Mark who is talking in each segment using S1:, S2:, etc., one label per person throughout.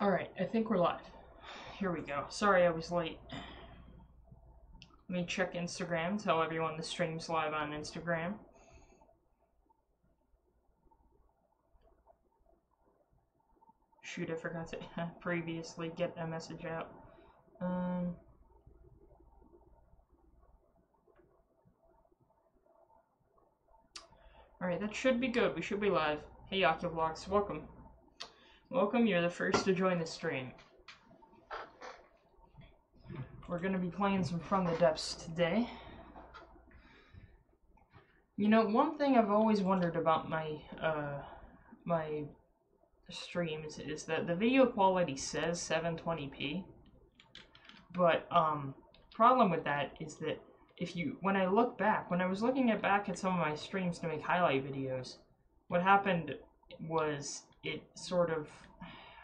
S1: Alright, I think we're live. Here we go. Sorry I was late. Let me check Instagram, tell everyone the stream's live on Instagram. Shoot, I forgot to previously get a message out. Um, Alright, that should be good. We should be live. Hey, Ocuvlogs, welcome. Welcome, you're the first to join the stream. We're gonna be playing some From the Depths today. You know, one thing I've always wondered about my, uh, my streams is that the video quality says 720p, but, um, problem with that is that if you, when I look back, when I was looking at back at some of my streams to make highlight videos, what happened was it sort of,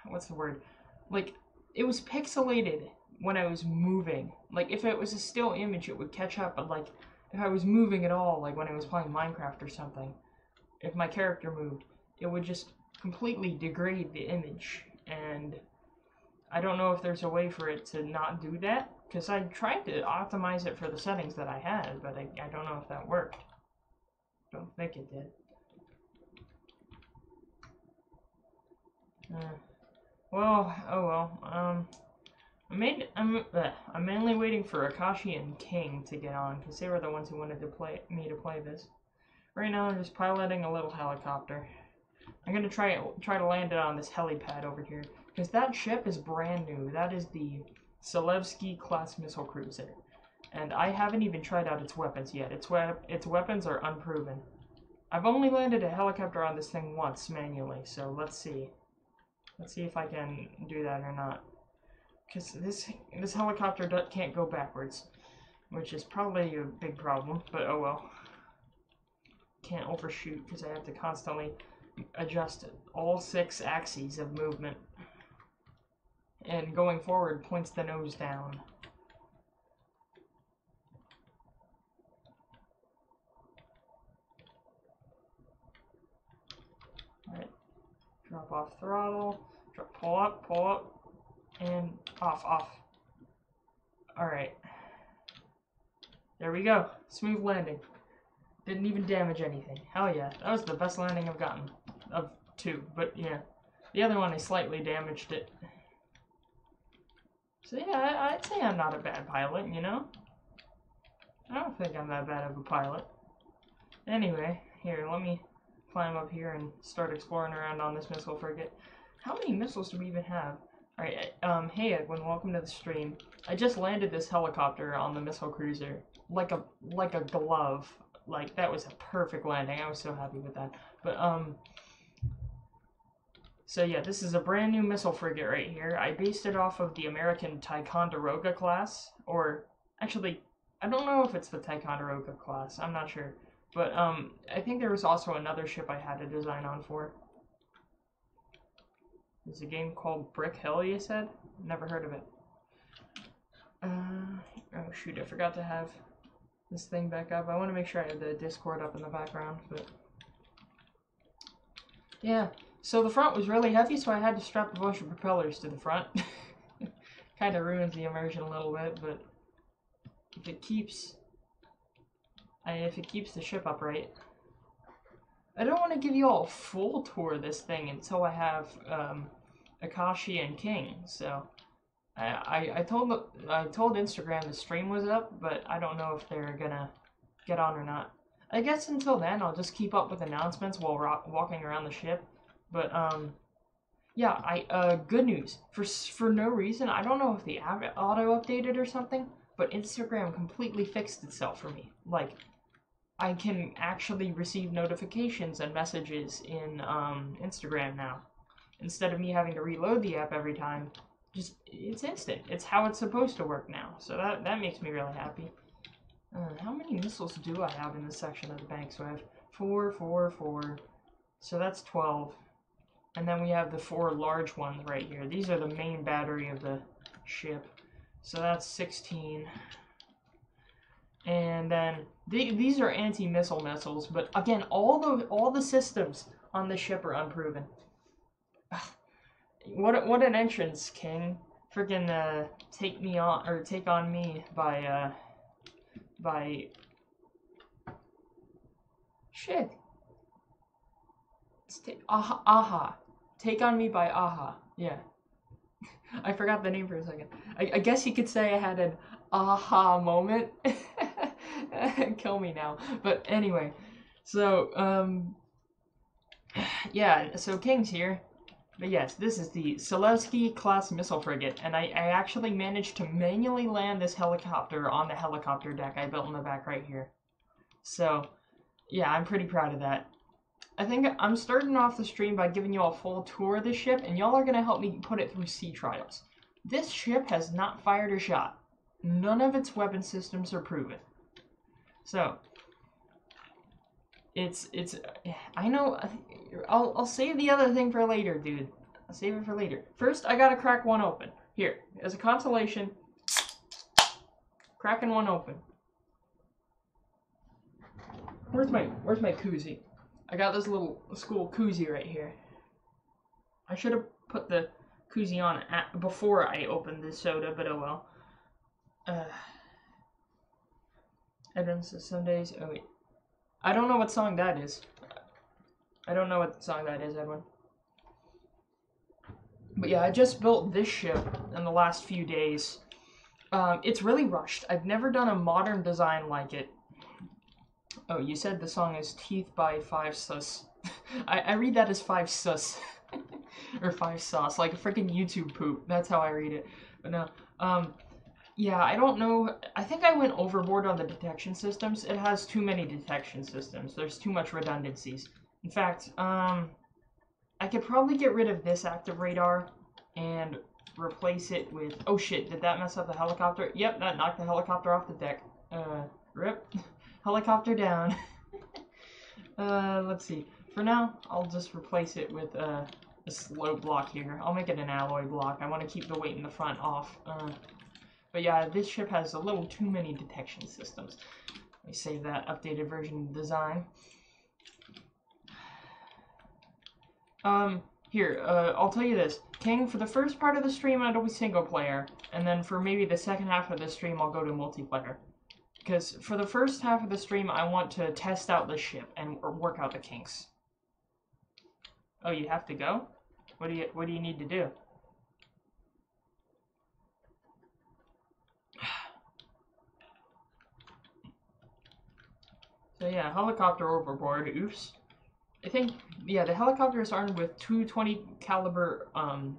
S1: what's the word? Like, it was pixelated when I was moving. Like, if it was a still image, it would catch up, but like, if I was moving at all, like when I was playing Minecraft or something, if my character moved, it would just completely degrade the image. And I don't know if there's a way for it to not do that because I tried to optimize it for the settings that I had, but I, I don't know if that worked. Don't think it did. Uh, well, oh well. Um, I made. I'm. I'm mainly waiting for Akashi and King to get on because they were the ones who wanted to play me to play this. Right now, I'm just piloting a little helicopter. I'm gonna try try to land it on this helipad over here because that ship is brand new. That is the Selevsky class missile cruiser, and I haven't even tried out its weapons yet. Its, we its weapons are unproven. I've only landed a helicopter on this thing once manually, so let's see. Let's see if I can do that or not. Because this this helicopter can't go backwards, which is probably a big problem, but oh well. Can't overshoot because I have to constantly adjust all six axes of movement and going forward points the nose down. Drop off throttle, pull up, pull up, and off, off. Alright. There we go. Smooth landing. Didn't even damage anything. Hell yeah. That was the best landing I've gotten. Of two, but yeah. The other one, I slightly damaged it. So yeah, I'd say I'm not a bad pilot, you know? I don't think I'm that bad of a pilot. Anyway, here, let me climb up here and start exploring around on this missile frigate. How many missiles do we even have? Alright, um, hey Edwin, welcome to the stream. I just landed this helicopter on the missile cruiser. Like a, like a glove. Like, that was a perfect landing. I was so happy with that. But, um, so yeah, this is a brand new missile frigate right here. I based it off of the American Ticonderoga class, or actually, I don't know if it's the Ticonderoga class. I'm not sure, but um, I think there was also another ship I had a design on for. There's a game called Brick Hill. You said? Never heard of it. Uh, oh shoot! I forgot to have this thing back up. I want to make sure I have the Discord up in the background, but yeah. So the front was really heavy, so I had to strap a bunch of propellers to the front. kind of ruins the immersion a little bit, but if it keeps, I, if it keeps the ship upright. I don't want to give you all a full tour of this thing until I have um, Akashi and King. So I, I, I told I told Instagram the stream was up, but I don't know if they're gonna get on or not. I guess until then, I'll just keep up with announcements while walking around the ship but um, yeah, I uh, good news for for no reason. I don't know if the auto updated or something, but Instagram completely fixed itself for me. Like, I can actually receive notifications and messages in um, Instagram now, instead of me having to reload the app every time. Just it's instant. It's how it's supposed to work now. So that that makes me really happy. Uh, how many missiles do I have in this section of the bank? So I have four, four, four. So that's twelve. And then we have the four large ones right here. These are the main battery of the ship. So that's 16. And then they, these are anti-missile missiles, but again, all the all the systems on the ship are unproven. what what an entrance, King. Freaking uh, take me on or take on me by uh by shit. Aha, aha. Take on me by aha. Yeah. I forgot the name for a second. I, I guess you could say I had an aha moment. Kill me now. But anyway, so um yeah, so King's here. But yes, this is the Selewski class missile frigate, and I, I actually managed to manually land this helicopter on the helicopter deck I built in the back right here. So, yeah, I'm pretty proud of that. I think I'm starting off the stream by giving you a full tour of the ship, and y'all are going to help me put it through sea trials. This ship has not fired a shot. None of its weapon systems are proven. So, it's it's. I know. I'll I'll save the other thing for later, dude. I'll save it for later. First, I gotta crack one open. Here, as a consolation, cracking one open. Where's my Where's my koozie? I got this little school koozie right here. I should have put the koozie on at, before I opened the soda, but oh well. Uh, Says some days. Oh wait, I don't know what song that is. I don't know what song that is, Edwin. But yeah, I just built this ship in the last few days. Um, it's really rushed. I've never done a modern design like it. Oh, you said the song is Teeth by Five Sus. I, I read that as Five Sus. or Five Sauce, like a freaking YouTube poop. That's how I read it. But no, um, yeah, I don't know. I think I went overboard on the detection systems. It has too many detection systems. There's too much redundancies. In fact, um, I could probably get rid of this active radar and replace it with... Oh shit, did that mess up the helicopter? Yep, that knocked the helicopter off the deck. Uh, rip. helicopter down. uh, let's see. For now, I'll just replace it with uh, a slope block here. I'll make it an alloy block. I want to keep the weight in the front off. Uh, but yeah, this ship has a little too many detection systems. Let me save that updated version design. Um, here, uh, I'll tell you this. King, for the first part of the stream, I'll be single player. And then for maybe the second half of the stream, I'll go to multiplayer. Because for the first half of the stream, I want to test out the ship and work out the kinks. Oh, you have to go? What do you, what do you need to do? So yeah, helicopter overboard, oops. I think, yeah, the helicopter is armed with 220 caliber, um,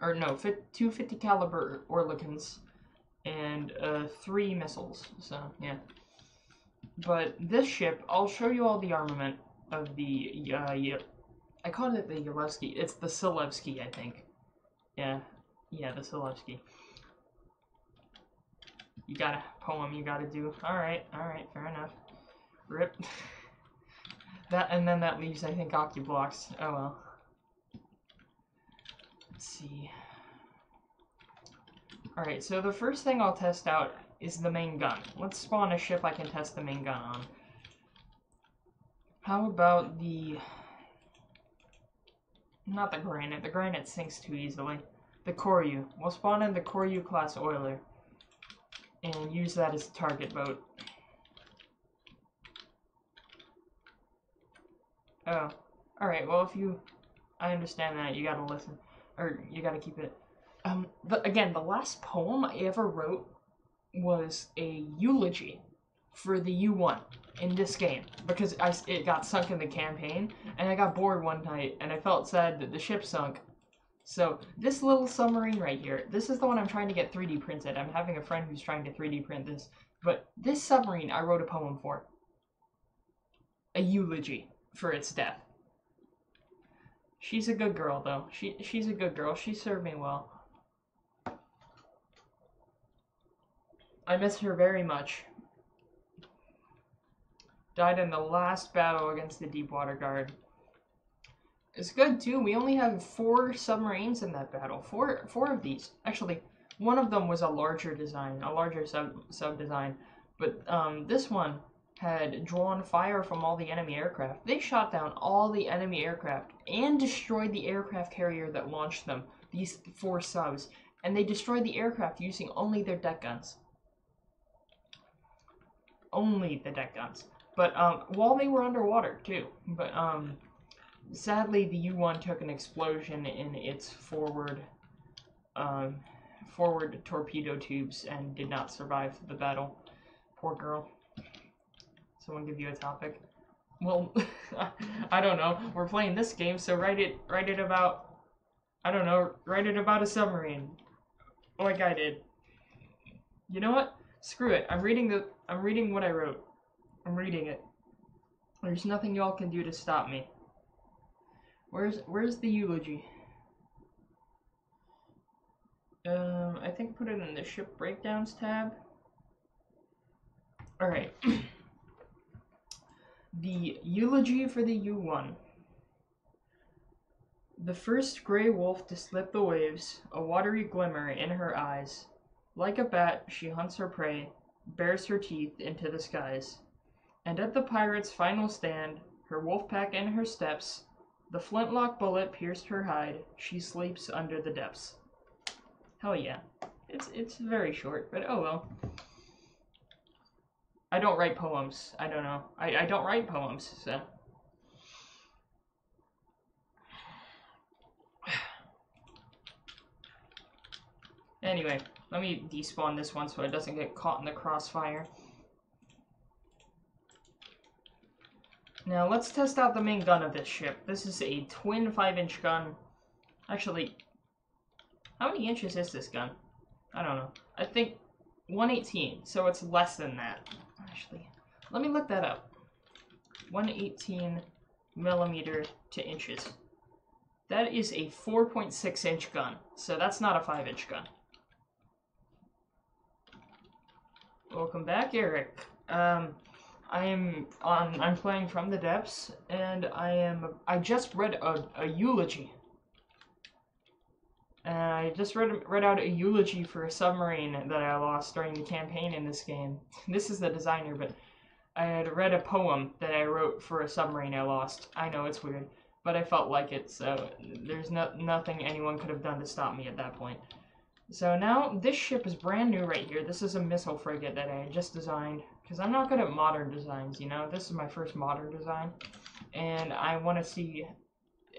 S1: or no, 250 caliber Oerlikons and uh, three missiles, so yeah. But this ship, I'll show you all the armament of the, uh, yeah, I called it the Yalevsky, it's the Selewski, I think. Yeah, yeah, the Selewski. You got a poem you gotta do. Alright, alright, fair enough. Rip. that and then that leaves, I think, Ocublocks. Oh well. Let's see. Alright, so the first thing I'll test out is the main gun. Let's spawn a ship I can test the main gun on. How about the... Not the Granite. The Granite sinks too easily. The Koryu. We'll spawn in the Koryu class oiler. And use that as a target boat. Oh. Alright, well if you... I understand that, you gotta listen. Or, you gotta keep it... Um, but again, the last poem I ever wrote was a eulogy for the U1 in this game. Because I, it got sunk in the campaign, and I got bored one night, and I felt sad that the ship sunk. So, this little submarine right here, this is the one I'm trying to get 3D printed. I'm having a friend who's trying to 3D print this. But this submarine I wrote a poem for. A eulogy for its death. She's a good girl, though. She she's a good girl. She served me well. I miss her very much. Died in the last battle against the Deepwater Guard. It's good too. We only have four submarines in that battle. Four four of these. Actually, one of them was a larger design, a larger sub sub design. But um, this one had drawn fire from all the enemy aircraft. They shot down all the enemy aircraft and destroyed the aircraft carrier that launched them these four subs, and they destroyed the aircraft using only their deck guns. Only the deck guns. But um, while they were underwater too. But um, sadly, the U-1 took an explosion in its forward um, forward torpedo tubes and did not survive the battle. Poor girl. Someone give you a topic. Well, I don't know. We're playing this game, so write it write it about I don't know, write it about a submarine. Like I did. You know what? Screw it. I'm reading the I'm reading what I wrote. I'm reading it. There's nothing y'all can do to stop me. Where's where's the eulogy? Um, I think put it in the ship breakdowns tab. Alright. the eulogy for the U-1. The first gray wolf to slip the waves, a watery glimmer in her eyes. Like a bat, she hunts her prey, bares her teeth into the skies. And at the pirate's final stand, her wolf pack in her steps, the flintlock bullet pierced her hide, she sleeps under the depths. Hell yeah. It's it's very short, but oh well. I don't write poems. I don't know. I, I don't write poems, so. Anyway, let me despawn this one so it doesn't get caught in the crossfire. Now let's test out the main gun of this ship. This is a twin 5-inch gun. Actually, how many inches is this gun? I don't know. I think 118, so it's less than that. Actually, let me look that up. 118 millimeter to inches. That is a 4.6 inch gun, so that's not a 5 inch gun. Welcome back, Eric. Um, I am on. I'm playing from the depths, and I am. I just read a, a eulogy. Uh, I just read read out a eulogy for a submarine that I lost during the campaign in this game. This is the designer, but I had read a poem that I wrote for a submarine I lost. I know it's weird, but I felt like it, so there's no nothing anyone could have done to stop me at that point. So now this ship is brand new right here. This is a missile frigate that I just designed because I'm not good at modern designs, you know. This is my first modern design, and I want to see.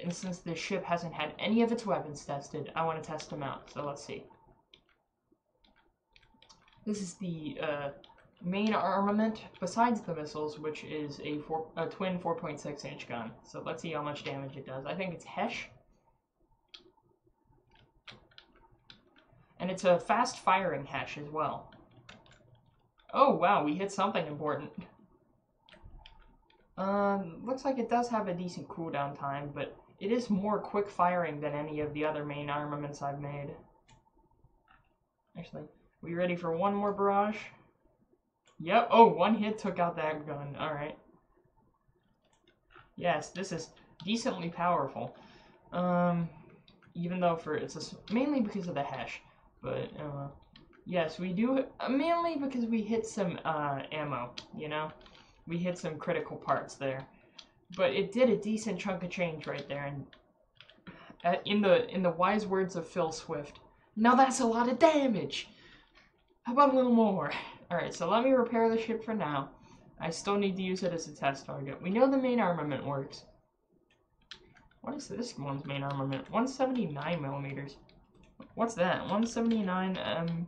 S1: And since this ship hasn't had any of its weapons tested, I want to test them out. So let's see. This is the uh, main armament besides the missiles, which is a, four, a twin 4.6 inch gun. So let's see how much damage it does. I think it's Hesh. And it's a fast firing Hesh as well. Oh, wow, we hit something important. Um, looks like it does have a decent cooldown time, but it is more quick firing than any of the other main armaments I've made. Actually, we ready for one more barrage? Yep, oh, one hit took out that gun, alright. Yes, this is decently powerful. Um, even though for, it's a, mainly because of the Hesh, But, uh, yes, we do, uh, mainly because we hit some, uh, ammo, you know? We hit some critical parts there. But it did a decent chunk of change right there, and uh, in the, in the wise words of Phil Swift, now that's a lot of damage! How about a little more? Alright, so let me repair the ship for now. I still need to use it as a test target. We know the main armament works. What is this one's main armament? 179 millimeters. What's that? 179 um,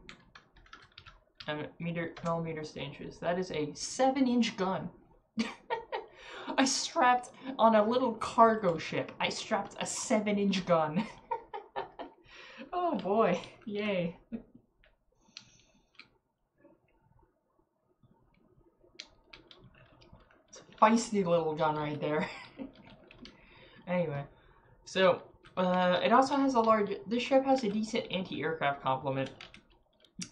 S1: um meter millimeters to inches. That is a seven inch gun. I strapped on a little cargo ship. I strapped a seven inch gun. oh boy, yay. It's a feisty little gun right there. anyway, so uh, it also has a large. This ship has a decent anti-aircraft complement.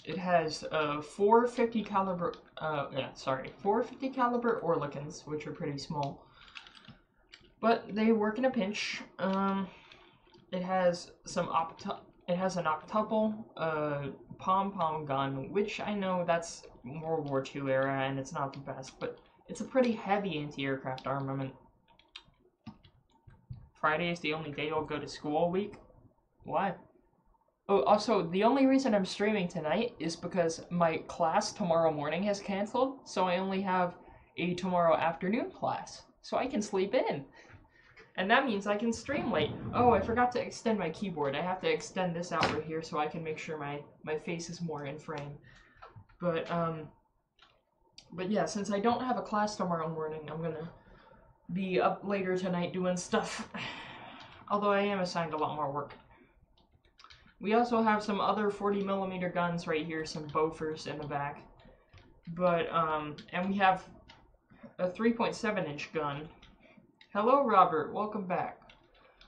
S1: It has uh, 450 caliber. Uh, yeah, sorry, 450 caliber Oerlikons, which are pretty small, but they work in a pinch. Um, it has some opt. It has an octuple pom pom gun, which I know that's World War II era and it's not the best, but it's a pretty heavy anti-aircraft armament. Friday is the only day you'll go to school all week? Why? Oh, also, the only reason I'm streaming tonight is because my class tomorrow morning has canceled, so I only have a tomorrow afternoon class, so I can sleep in. And that means I can stream late. Oh, I forgot to extend my keyboard. I have to extend this out right here so I can make sure my, my face is more in frame. But, um, but yeah, since I don't have a class tomorrow morning, I'm gonna be up later tonight doing stuff. Although I am assigned a lot more work. We also have some other 40 millimeter guns right here, some Bofors in the back. But, um, and we have a 3.7 inch gun. Hello, Robert. Welcome back.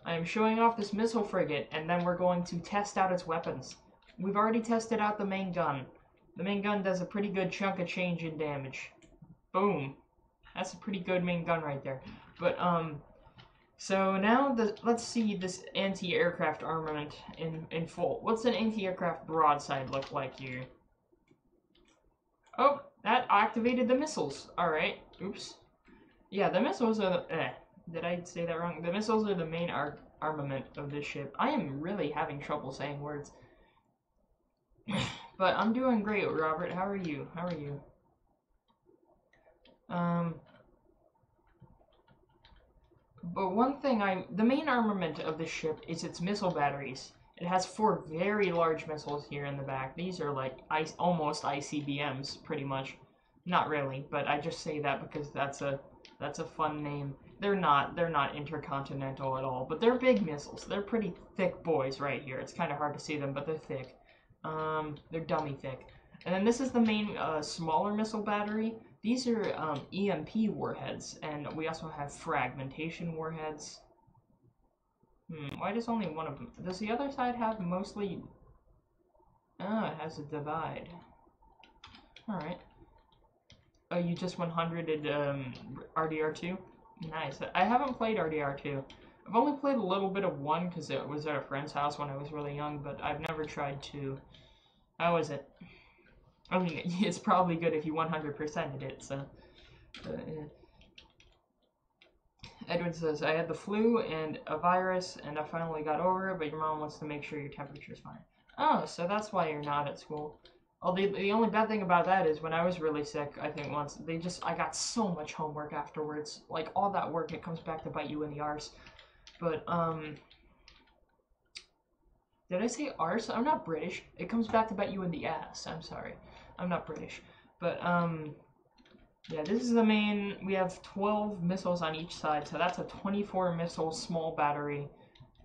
S1: I am showing off this missile frigate, and then we're going to test out its weapons. We've already tested out the main gun. The main gun does a pretty good chunk of change in damage. Boom. That's a pretty good main gun right there. But, um, so now the, let's see this anti-aircraft armament in, in full. What's an anti-aircraft broadside look like here? Oh, that activated the missiles. Alright, oops. Yeah, the missiles are the, eh, did I say that wrong? The missiles are the main ar armament of this ship. I am really having trouble saying words. but I'm doing great, Robert. How are you? How are you? Um, but one thing I, the main armament of the ship is its missile batteries. It has four very large missiles here in the back. These are like ice, almost ICBMs, pretty much. Not really, but I just say that because that's a that's a fun name. They're not they're not intercontinental at all, but they're big missiles. They're pretty thick boys right here. It's kind of hard to see them, but they're thick. Um, they're dummy thick. And then this is the main uh, smaller missile battery. These are um, EMP warheads, and we also have fragmentation warheads. Hmm, why does only one of them? Does the other side have mostly... Ah, it has a divide. Alright. Oh, you just 100 um, RDR2? Nice. I haven't played RDR2. I've only played a little bit of one because it was at a friend's house when I was really young, but I've never tried to. How is it? I mean, it's probably good if you 100%ed it, so... Uh, yeah. Edwin says, I had the flu and a virus, and I finally got over it, but your mom wants to make sure your temperature's fine. Oh, so that's why you're not at school. Well, the, the only bad thing about that is when I was really sick, I think once, they just, I got so much homework afterwards. Like, all that work, it comes back to bite you in the arse. But, um... Did I say arse? I'm not British. It comes back to bite you in the ass. I'm sorry. I'm not British. But, um... Yeah, this is the main, we have 12 missiles on each side, so that's a 24 missile small battery,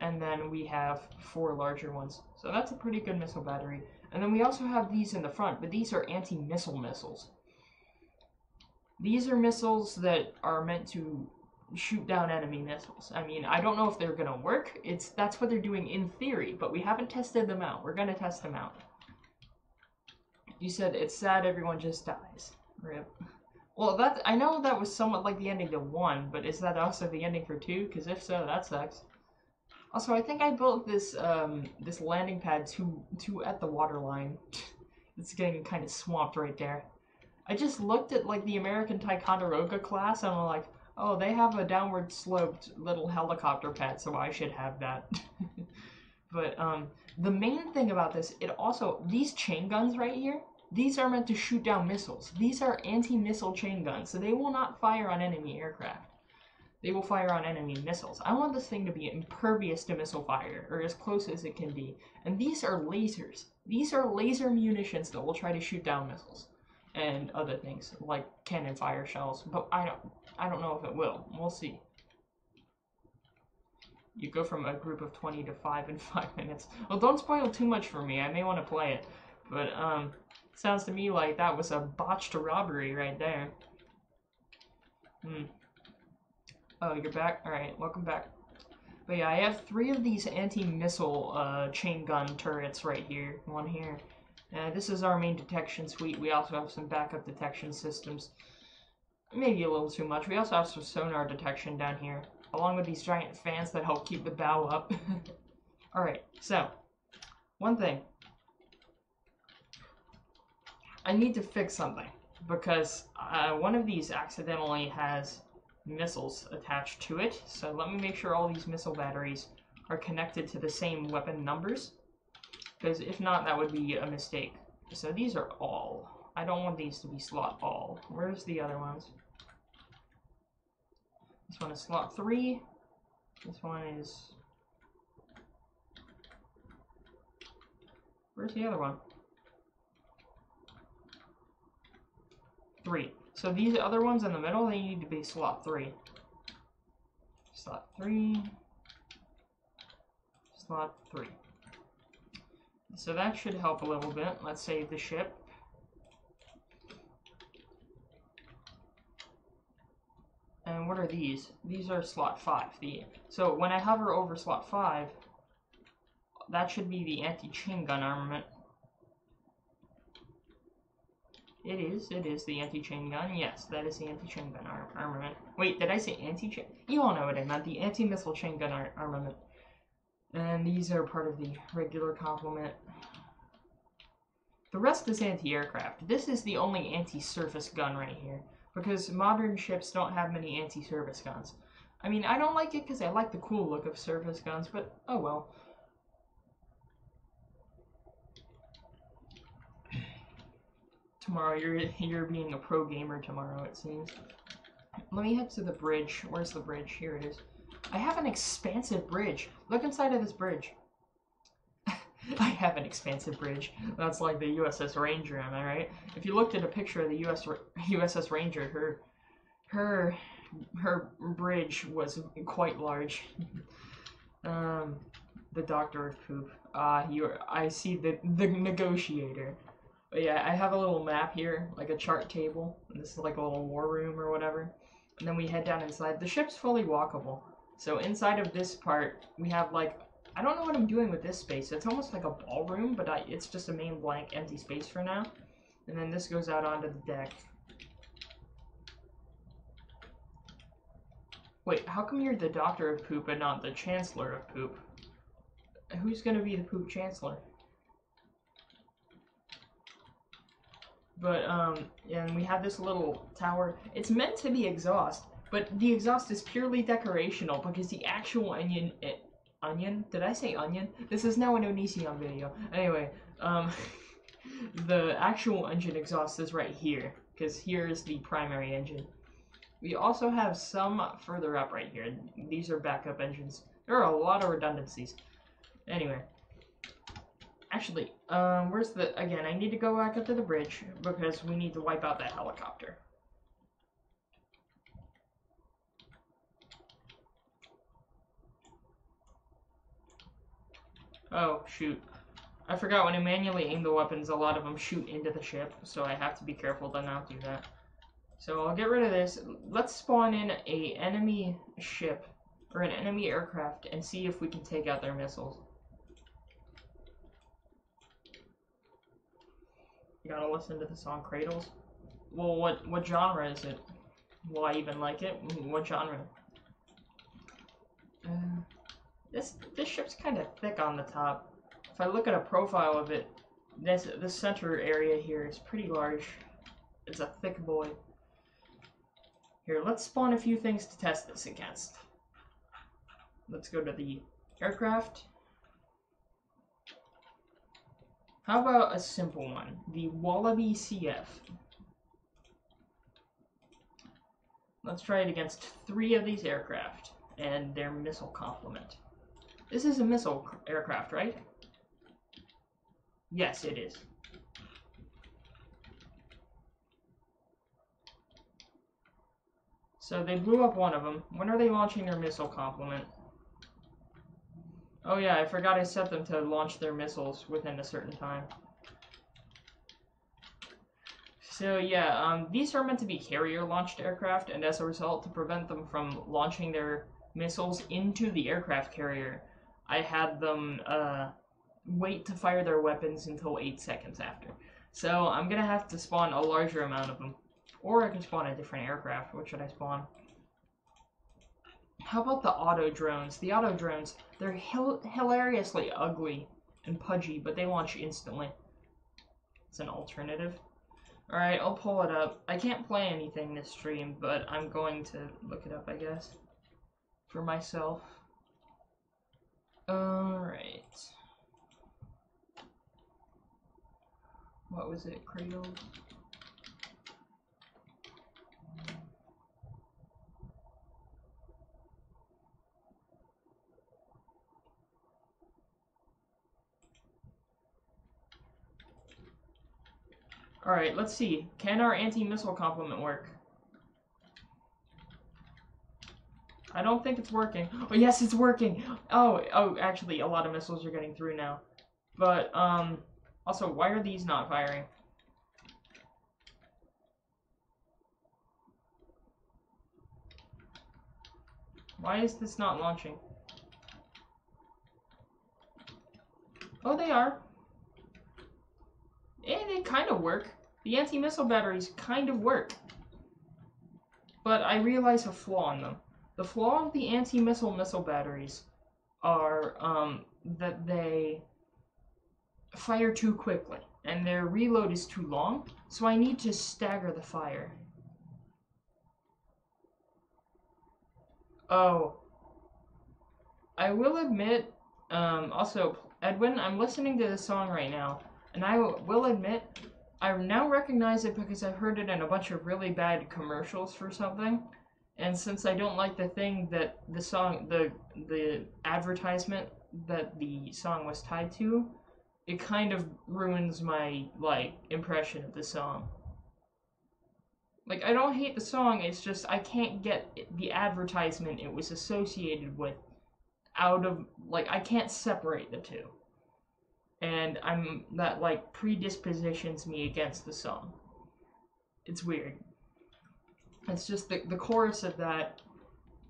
S1: and then we have four larger ones. So that's a pretty good missile battery. And then we also have these in the front, but these are anti-missile missiles. These are missiles that are meant to shoot down enemy missiles. I mean, I don't know if they're gonna work. It's that's what they're doing in theory, but we haven't tested them out. We're gonna test them out. You said it's sad everyone just dies. Rip. Well, that I know that was somewhat like the ending to one, but is that also the ending for two? Because if so, that sucks. Also, I think I built this um, this landing pad too too at the waterline. it's getting kind of swamped right there. I just looked at like the American Ticonderoga class, and I'm like, oh, they have a downward sloped little helicopter pad, so I should have that. but um, the main thing about this, it also these chain guns right here these are meant to shoot down missiles. These are anti-missile chain guns, so they will not fire on enemy aircraft. They will fire on enemy missiles. I want this thing to be impervious to missile fire, or as close as it can be. And these are lasers. These are laser munitions that will try to shoot down missiles and other things like cannon fire shells. But I don't, I don't know if it will. We'll see. You go from a group of 20 to 5 in 5 minutes. Well, don't spoil too much for me. I may want to play it. But, um, Sounds to me like that was a botched robbery right there. Hmm. Oh, you're back? Alright, welcome back. But yeah, I have three of these anti-missile uh, chain gun turrets right here. One here. Uh, this is our main detection suite. We also have some backup detection systems. Maybe a little too much. We also have some sonar detection down here. Along with these giant fans that help keep the bow up. Alright, so. One thing. I need to fix something because uh, one of these accidentally has missiles attached to it. So let me make sure all these missile batteries are connected to the same weapon numbers. because if not, that would be a mistake. So these are all. I don't want these to be slot all. Where's the other ones? This one is slot 3. This one is... Where's the other one? 3. So these other ones in the middle, they need to be slot 3. Slot 3. Slot 3. So that should help a little bit. Let's save the ship. And what are these? These are slot 5. The So when I hover over slot 5, that should be the anti-chain gun armament. It is, it is the anti-chain gun. Yes, that is the anti-chain gun ar armament. Wait, did I say anti-chain? You all know what I meant. The anti-missile chain gun ar armament. And these are part of the regular complement. The rest is anti-aircraft. This is the only anti-surface gun right here because modern ships don't have many anti-surface guns. I mean, I don't like it because I like the cool look of service guns, but oh well. tomorrow, you're you're being a pro gamer tomorrow, it seems. Let me head to the bridge. Where's the bridge? Here it is. I have an expansive bridge. Look inside of this bridge. I have an expansive bridge. That's like the USS Ranger, am I right? If you looked at a picture of the US USS Ranger, her her her bridge was quite large. um, the Doctor of Poop. Ah, uh, you. I see the the negotiator. But yeah, I have a little map here, like a chart table. this is like a little war room or whatever. And then we head down inside. The ship's fully walkable. So inside of this part, we have like I don't know what I'm doing with this space. It's almost like a ballroom, but I, it's just a main blank empty space for now. And then this goes out onto the deck. Wait, how come you're the Doctor of Poop and not the Chancellor of Poop? Who's gonna be the Poop Chancellor? But, um, and we have this little tower. It's meant to be exhaust, but the exhaust is purely decorational because the actual onion, onion? Did I say onion? This is now an Onision video. Anyway, um, the actual engine exhaust is right here, because here is the primary engine. We also have some further up right here. These are backup engines. There are a lot of redundancies. Anyway. Actually, um, where's the... Again, I need to go back up to the bridge, because we need to wipe out that helicopter. Oh, shoot. I forgot when I manually aim the weapons, a lot of them shoot into the ship, so I have to be careful to not do that. So I'll get rid of this. Let's spawn in a enemy ship, or an enemy aircraft, and see if we can take out their missiles. You gotta listen to the song Cradles. Well, what, what genre is it? Will I even like it? What genre? Uh, this this ship's kind of thick on the top. If I look at a profile of it, this the center area here is pretty large. It's a thick boy. Here, let's spawn a few things to test this against. Let's go to the aircraft. How about a simple one? The Wallaby CF. Let's try it against three of these aircraft and their missile complement. This is a missile aircraft, right? Yes, it is. So they blew up one of them. When are they launching their missile complement? Oh yeah, I forgot I set them to launch their missiles within a certain time. So yeah, um, these are meant to be carrier-launched aircraft, and as a result, to prevent them from launching their missiles into the aircraft carrier, I had them uh, wait to fire their weapons until 8 seconds after. So I'm gonna have to spawn a larger amount of them. Or I can spawn a different aircraft. What should I spawn? How about the auto drones? The auto drones, they're hil hilariously ugly and pudgy, but they launch instantly. It's an alternative. Alright, I'll pull it up. I can't play anything this stream, but I'm going to look it up, I guess. For myself. Alright. what was it, Cradle? Alright, let's see. Can our anti-missile complement work? I don't think it's working. Oh, yes, it's working! Oh, oh, actually, a lot of missiles are getting through now. But, um, also, why are these not firing? Why is this not launching? Oh, they are. Eh, they kind of work. The anti-missile batteries kind of work. But I realize a flaw in them. The flaw of the anti-missile missile batteries are um, that they fire too quickly and their reload is too long, so I need to stagger the fire. Oh. I will admit, um, also, Edwin, I'm listening to this song right now, and I will admit, I now recognize it because I've heard it in a bunch of really bad commercials for something. And since I don't like the thing that the song, the the advertisement that the song was tied to, it kind of ruins my like impression of the song. Like I don't hate the song, it's just I can't get the advertisement it was associated with out of like I can't separate the two. And I'm that like predispositions me against the song. It's weird. It's just the the chorus of that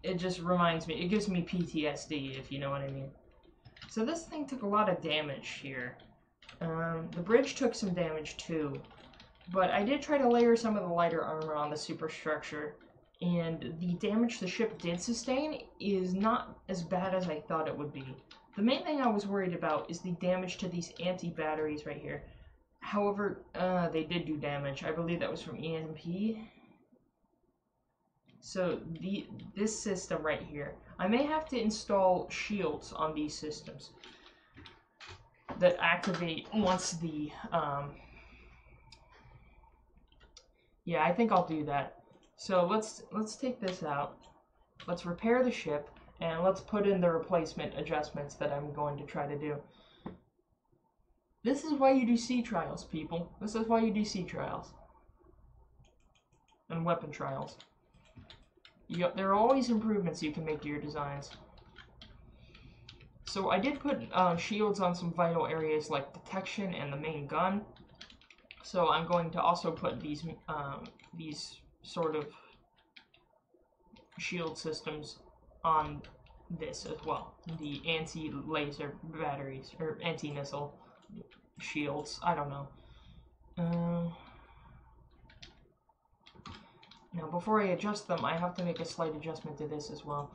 S1: it just reminds me it gives me PTSD if you know what I mean. So this thing took a lot of damage here. Um, the bridge took some damage too, but I did try to layer some of the lighter armor on the superstructure, and the damage the ship did sustain is not as bad as I thought it would be. The main thing I was worried about is the damage to these anti-batteries right here. However, uh, they did do damage. I believe that was from EMP. So the this system right here, I may have to install shields on these systems that activate once the, um, yeah, I think I'll do that. So let's, let's take this out. Let's repair the ship, and let's put in the replacement adjustments that I'm going to try to do. This is why you do sea trials, people. This is why you do sea trials. And weapon trials. You, there are always improvements you can make to your designs. So I did put uh, shields on some vital areas like detection and the main gun. So I'm going to also put these um, these sort of shield systems on this as well. The anti-laser batteries or anti-missile shields. I don't know. Uh, now before I adjust them, I have to make a slight adjustment to this as well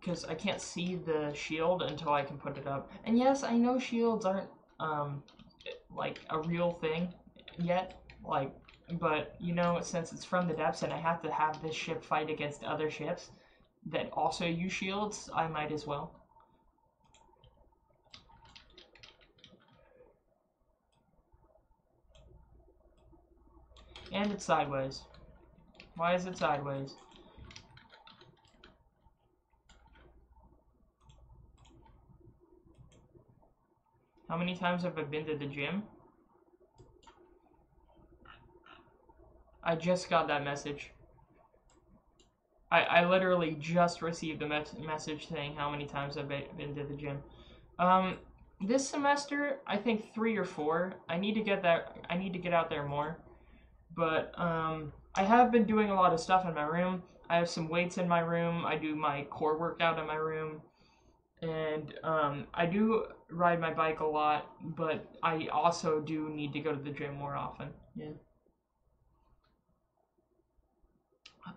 S1: because I can't see the shield until I can put it up. And yes, I know shields aren't um like a real thing yet, like but you know since it's from the depths and I have to have this ship fight against other ships that also use shields, I might as well. And it's sideways. Why is it sideways? How many times have I been to the gym? I just got that message. I, I literally just received a me message saying how many times I've been to the gym. Um, this semester, I think three or four. I need to get that. I need to get out there more. But um, I have been doing a lot of stuff in my room. I have some weights in my room. I do my core workout in my room and um, I do ride my bike a lot, but I also do need to go to the gym more often. Yeah.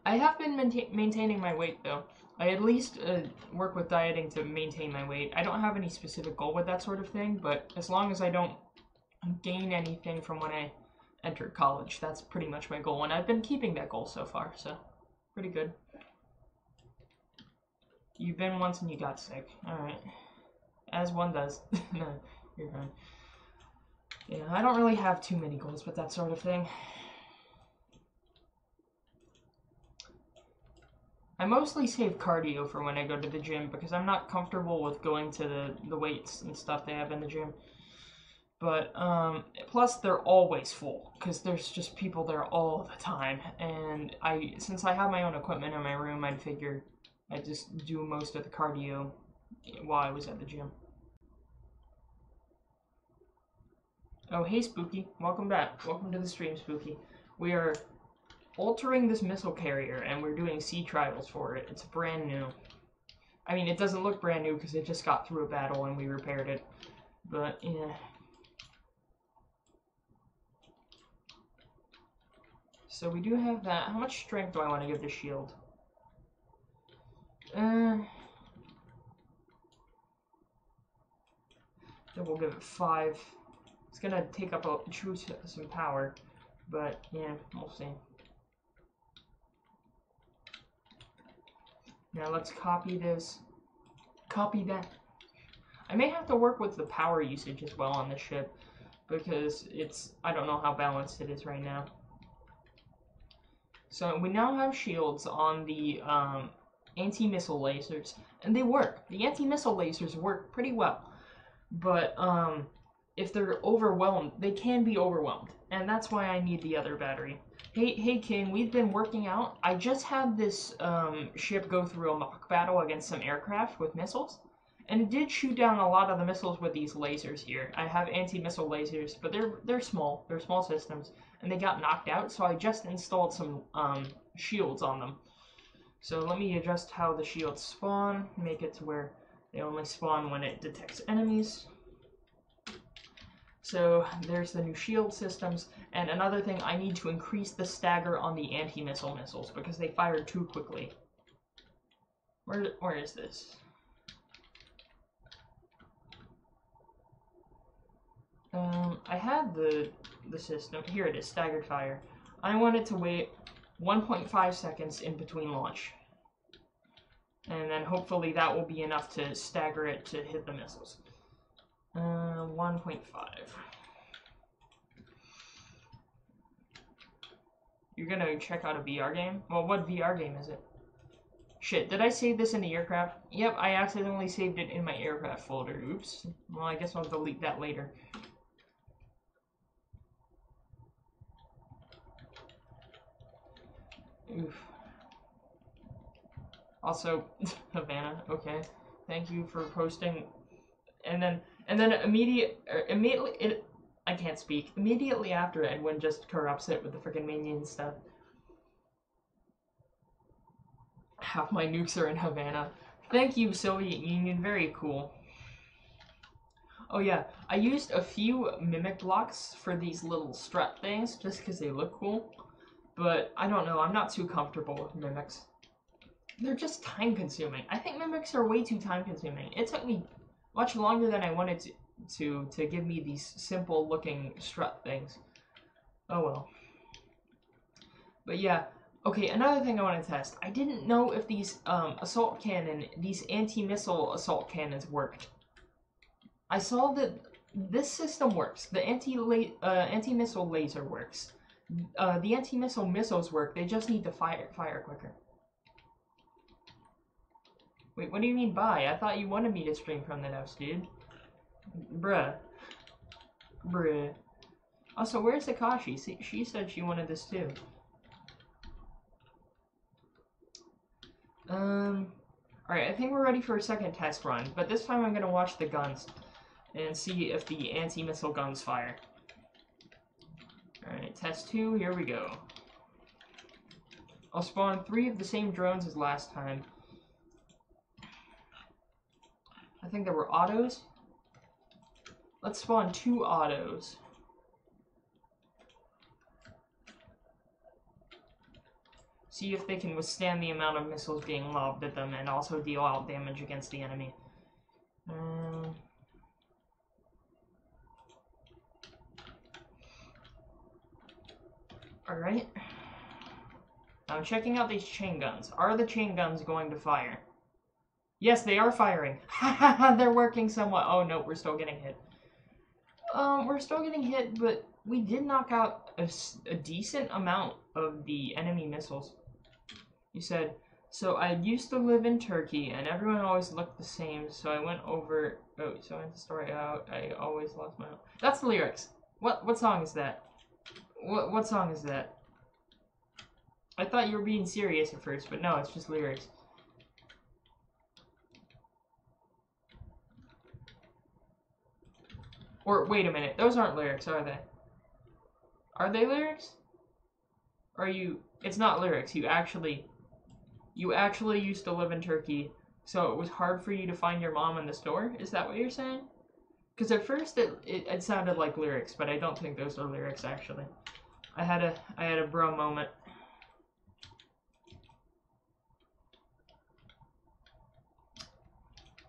S1: I have been mainta maintaining my weight though. I at least uh, work with dieting to maintain my weight. I don't have any specific goal with that sort of thing, but as long as I don't gain anything from when I entered college, that's pretty much my goal. And I've been keeping that goal so far, so pretty good. You've been once and you got sick. Alright. As one does. no, you're fine. Yeah, I don't really have too many goals with that sort of thing. I mostly save cardio for when I go to the gym because I'm not comfortable with going to the, the weights and stuff they have in the gym. But um, plus they're always full because there's just people there all the time. And I since I have my own equipment in my room, I'd figure I'd just do most of the cardio while I was at the gym. Oh, hey Spooky, welcome back. Welcome to the stream, Spooky. We are altering this missile carrier and we're doing sea trials for it. It's brand new. I mean, it doesn't look brand new because it just got through a battle and we repaired it. But, yeah. So we do have that. How much strength do I want to give the shield? Uh, then we'll give it five. It's gonna take up a choose some power, but yeah, we'll see. Now let's copy this. Copy that. I may have to work with the power usage as well on the ship because it's I don't know how balanced it is right now. So we now have shields on the um, anti-missile lasers, and they work. The anti-missile lasers work pretty well, but um, if they're overwhelmed, they can be overwhelmed, and that's why I need the other battery. Hey, hey, King, we've been working out. I just had this um, ship go through a mock battle against some aircraft with missiles, and did shoot down a lot of the missiles with these lasers here. I have anti-missile lasers, but they're they're small. They're small systems, and they got knocked out. So I just installed some um, shields on them. So let me adjust how the shields spawn. Make it to where they only spawn when it detects enemies. So there's the new shield systems. And another thing, I need to increase the stagger on the anti-missile missiles because they fire too quickly. Where, where is this? Um, I had the the system. Here it is, staggered fire. I wanted to wait 1.5 seconds in between launch. And then hopefully that will be enough to stagger it to hit the missiles. Uh, 1.5. You're gonna check out a VR game? Well, what VR game is it? Shit, did I save this in the aircraft? Yep, I accidentally saved it in my aircraft folder. Oops. Well, I guess I'll delete that later. Oof. Also, Havana, okay. Thank you for posting. And then, and then immediate, er, immediately, it, I can't speak. Immediately after, Edwin just corrupts it with the freaking minion stuff. Half my nukes are in Havana. Thank you, Soviet Union. Very cool. Oh yeah, I used a few mimic blocks for these little strut things just because they look cool. But I don't know, I'm not too comfortable with mimics. They're just time consuming. I think mimics are way too time consuming. It took me much longer than I wanted to to, to give me these simple looking strut things. Oh well. But yeah, okay, another thing I want to test. I didn't know if these um, assault cannon, these anti-missile assault cannons worked. I saw that this system works. The anti uh, anti-missile laser works uh, the anti-missile missiles work. They just need to fire fire quicker. Wait, what do you mean by? I thought you wanted me to stream from the house, dude. Bruh. Bruh. Also, where's Takashi? See, she said she wanted this too. Um, alright, I think we're ready for a second test run, but this time I'm gonna watch the guns and see if the anti-missile guns fire. Alright, test two, here we go. I'll spawn three of the same drones as last time. I think there were autos. Let's spawn two autos. See if they can withstand the amount of missiles being lobbed at them and also deal out damage against the enemy. Um, Alright. I'm checking out these chain guns. Are the chain guns going to fire? Yes, they are firing. They're working somewhat. Oh no, we're still getting hit. Um, we're still getting hit, but we did knock out a decent amount of the enemy missiles. You said, so I used to live in Turkey, and everyone always looked the same, so I went over. Oh, so I went to story out. I always lost my. That's the lyrics. What what song is that? What what song is that? I thought you were being serious at first, but no, it's just lyrics. Or wait a minute, those aren't lyrics, are they? Are they lyrics? Are you? It's not lyrics. You actually, you actually used to live in Turkey, so it was hard for you to find your mom in the store. Is that what you're saying? Because at first it, it it sounded like lyrics, but I don't think those are lyrics actually. I had a I had a bro moment.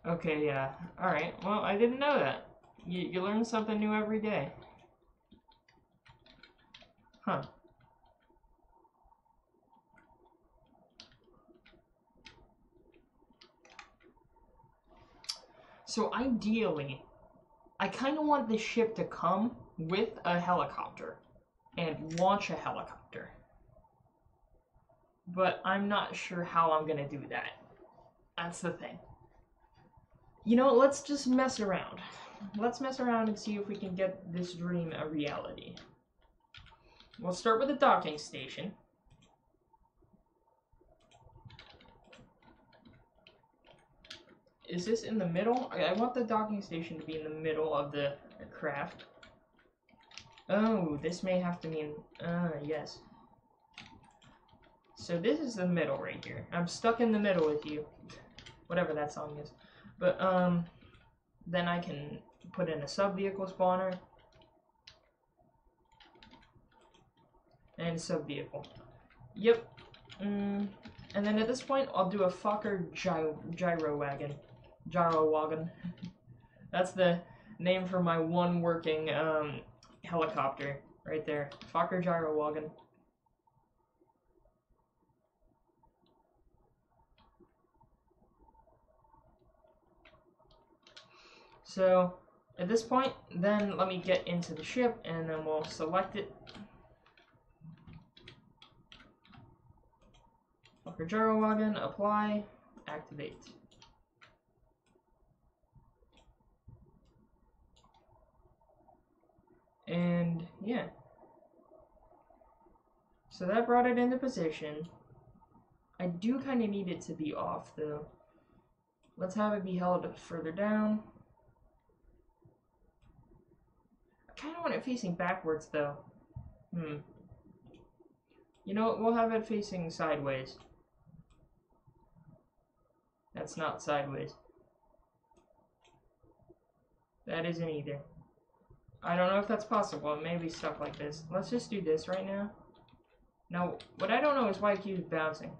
S1: Okay, yeah. Alright, well, I didn't know that. You, you learn something new every day. Huh. So ideally, I kind of want the ship to come with a helicopter and launch a helicopter. But I'm not sure how I'm gonna do that. That's the thing. You know, let's just mess around. Let's mess around and see if we can get this dream a reality. We'll start with the docking station. Is this in the middle? I I want the docking station to be in the middle of the craft. Oh, this may have to mean... Uh, yes. So this is the middle right here. I'm stuck in the middle with you. Whatever that song is. But, um... Then I can put in a sub-vehicle spawner. And sub-vehicle. Yep. Mm, and then at this point, I'll do a Fokker gyro, gyro wagon. Gyro wagon. That's the name for my one working um, helicopter right there. Fokker gyro wagon. So at this point, then let me get into the ship and then we'll select it. Fokker gyro wagon, apply, activate. And yeah. So that brought it into position. I do kind of need it to be off though. Let's have it be held further down. I kind of want it facing backwards though. Hmm. You know what? We'll have it facing sideways. That's not sideways. That isn't either. I don't know if that's possible. It may be stuck like this. Let's just do this right now. Now, what I don't know is why it keeps bouncing.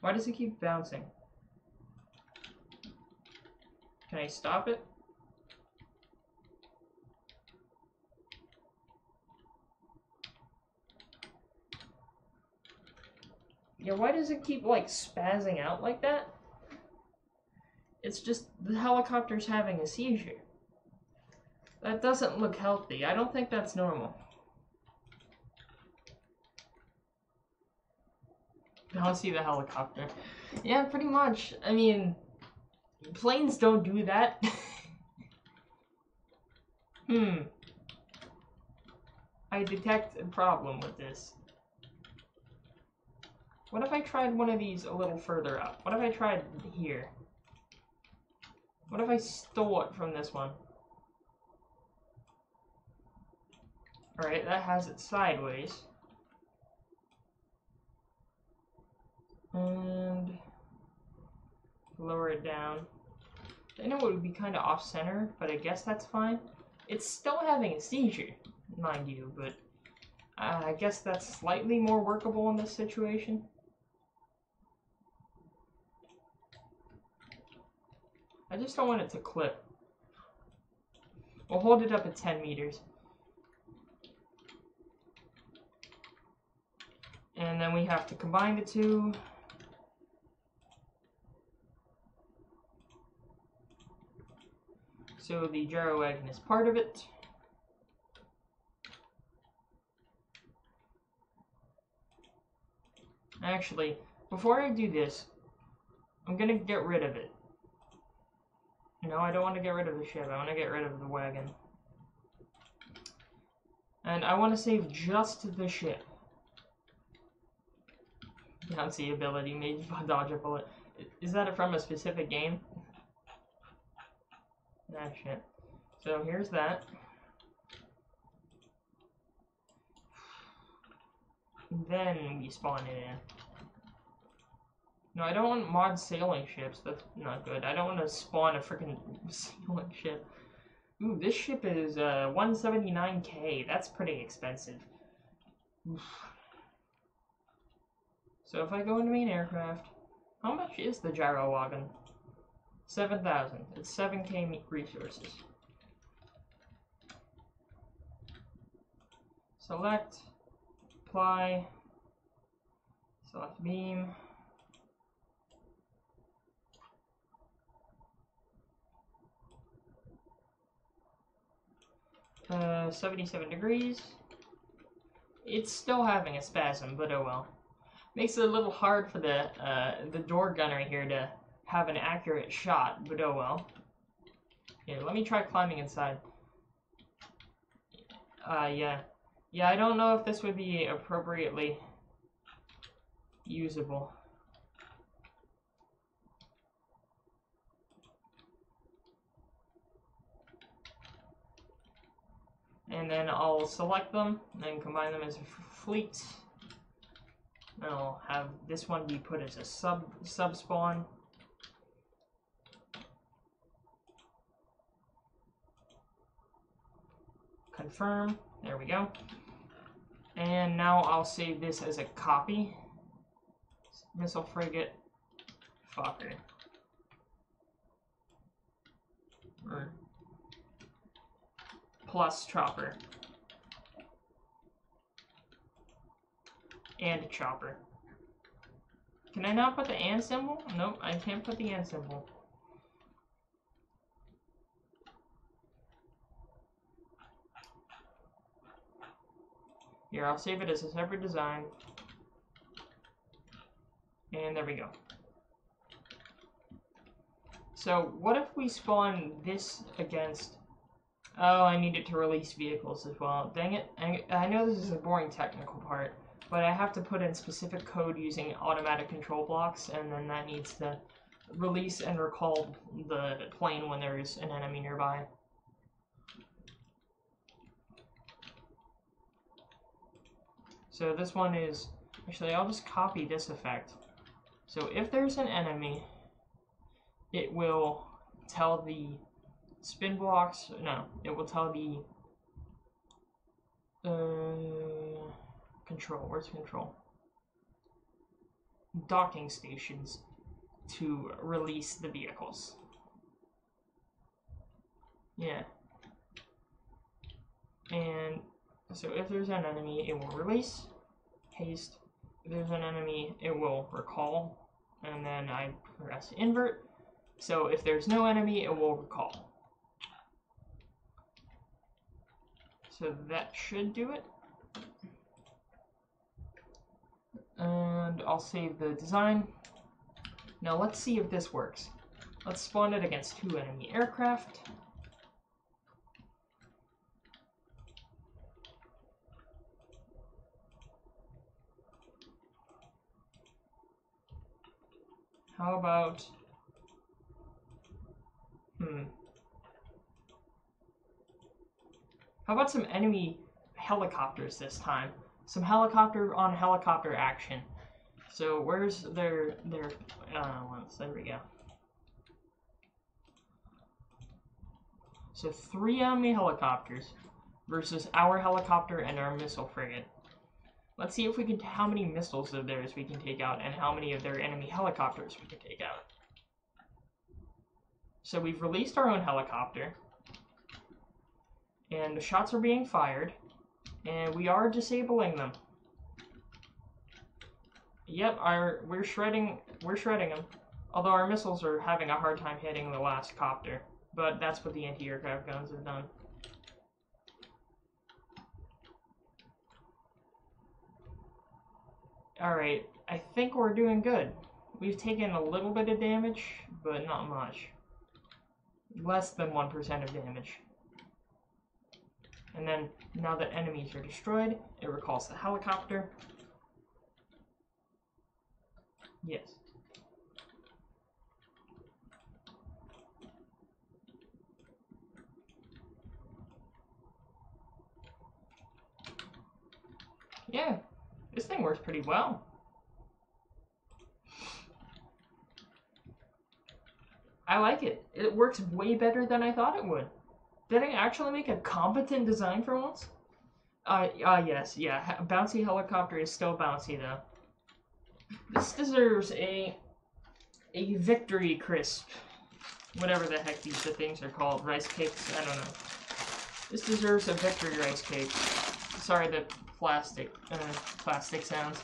S1: Why does it keep bouncing? Can I stop it? Yeah, why does it keep, like, spazzing out like that? It's just the helicopter's having a seizure. That doesn't look healthy. I don't think that's normal. I'll see the helicopter. Yeah, pretty much. I mean, planes don't do that. hmm. I detect a problem with this. What if I tried one of these a little further up? What if I tried here? What if I stole it from this one? Alright, that has it sideways. And lower it down. I know it would be kind of off-center, but I guess that's fine. It's still having a seizure, mind you, but uh, I guess that's slightly more workable in this situation. I just don't want it to clip. We'll hold it up at 10 meters. And then we have to combine the two. So the gyro wagon is part of it. Actually, before I do this, I'm going to get rid of it. No, I don't want to get rid of the ship. I want to get rid of the wagon. And I want to save just the ship. That's the ability made dodge a bullet. Is that from a specific game? Ah, shit. So here's that. Then we spawn it in. No, I don't want mod sailing ships. That's not good. I don't want to spawn a freaking sailing ship. Ooh, this ship is uh, 179k. That's pretty expensive. Oof. So if I go into main aircraft, how much is the gyro wagon? 7,000. It's 7k resources. Select, apply, select beam. Uh, 77 degrees. It's still having a spasm, but oh well. Makes it a little hard for the uh, the door gunner here to have an accurate shot, but oh well. Here, let me try climbing inside. Uh, yeah. Yeah, I don't know if this would be appropriately usable. And then I'll select them and combine them as a fleet. And I'll have this one be put as a sub sub spawn. Confirm. There we go. And now I'll save this as a copy. Missile frigate. Fokker. Or plus chopper. And chopper. Can I not put the and symbol? Nope, I can't put the and symbol. Here, I'll save it as a separate design. And there we go. So, what if we spawn this against... Oh, I needed to release vehicles as well. Dang it. I know this is a boring technical part, but I have to put in specific code using automatic control blocks, and then that needs to release and recall the plane when there's an enemy nearby. So this one is, actually I'll just copy this effect. So if there's an enemy, it will tell the spin blocks, no, it will tell the uh, control, where's control? Docking stations to release the vehicles. Yeah. And so if there's an enemy, it will release, haste. If there's an enemy, it will recall, and then I press invert. So if there's no enemy, it will recall. So that should do it. And I'll save the design. Now let's see if this works. Let's spawn it against two enemy aircraft. How about... Hmm. How about some enemy helicopters this time? Some helicopter on helicopter action. So where's their their uh ones? There we go. So three enemy helicopters versus our helicopter and our missile frigate. Let's see if we can, how many missiles of theirs we can take out and how many of their enemy helicopters we can take out. So we've released our own helicopter. And the shots are being fired. And we are disabling them. Yep, our we're shredding we're shredding them. Although our missiles are having a hard time hitting the last copter. But that's what the anti-aircraft guns have done. Alright, I think we're doing good. We've taken a little bit of damage, but not much. Less than 1% of damage. And then, now that enemies are destroyed, it recalls the helicopter. Yes. Yeah, this thing works pretty well. I like it. It works way better than I thought it would. Did I actually make a competent design for once? Uh, uh yes, yeah. Bouncy helicopter is still bouncy though. This deserves a a victory crisp. Whatever the heck these the things are called. Rice cakes? I don't know. This deserves a victory rice cake. Sorry the plastic uh, plastic sounds.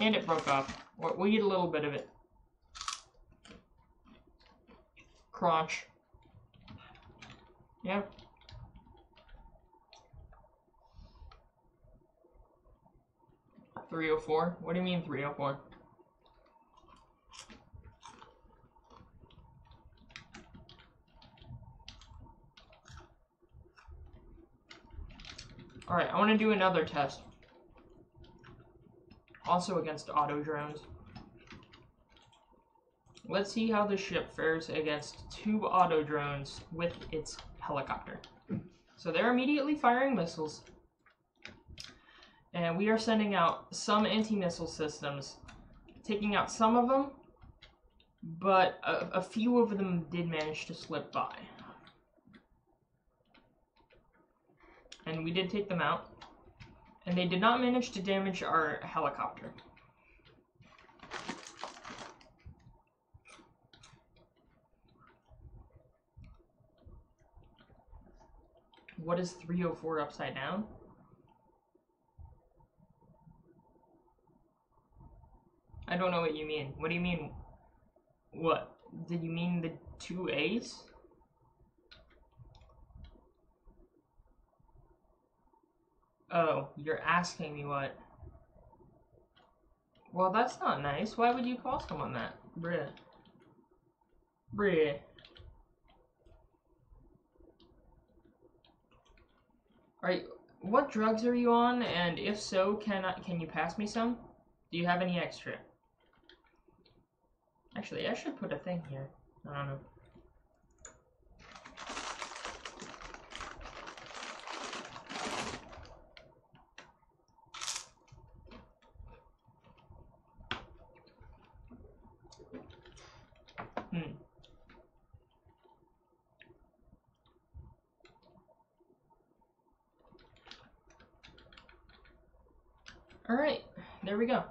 S1: And it broke off. We'll, eat a little bit of it. Crunch. Yeah. Three oh four? What do you mean three oh four? Alright, I want to do another test. Also against auto drones. Let's see how the ship fares against two auto drones with its helicopter. So they're immediately firing missiles. And we are sending out some anti-missile systems, taking out some of them, but a, a few of them did manage to slip by. And we did take them out. And they did not manage to damage our helicopter. What is 304 upside down? I don't know what you mean. What do you mean? What? Did you mean the two A's? Oh, you're asking me what? Well, that's not nice. Why would you call someone that? Bruh. Bruh. Alright, what drugs are you on? And if so, can I, can you pass me some? Do you have any extra? Actually, I should put a thing here. I don't know. Hmm. Alright, there we go.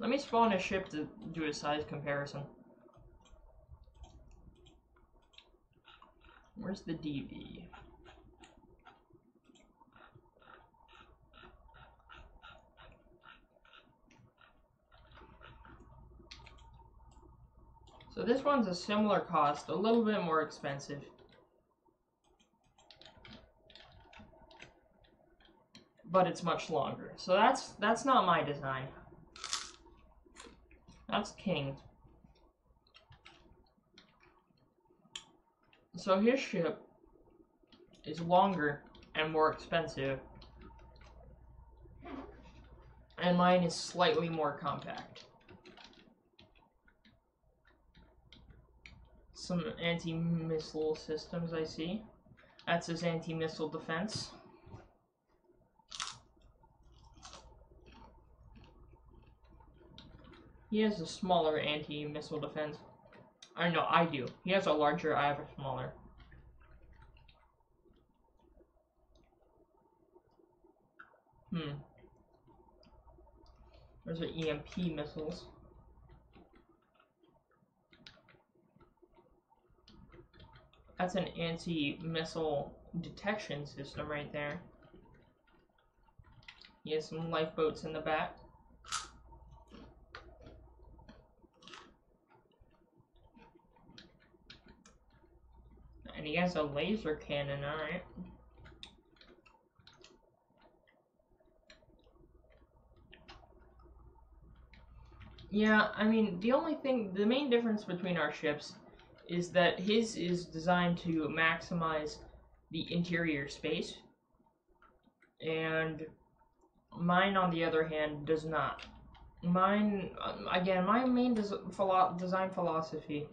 S1: Let me spawn a ship to do a size comparison. Where's the DV? So this one's a similar cost, a little bit more expensive. But it's much longer. So that's that's not my design. That's King. So his ship is longer and more expensive. And mine is slightly more compact. some anti-missile systems I see. That's his anti-missile defense. He has a smaller anti-missile defense. I know, I do. He has a larger, I have a smaller. Hmm. Those are EMP missiles. That's an anti-missile detection system right there. He has some lifeboats in the back. and he has a laser cannon on it. Yeah, I mean, the only thing, the main difference between our ships is that his is designed to maximize the interior space, and mine, on the other hand, does not. Mine, uh, again, my main des design philosophy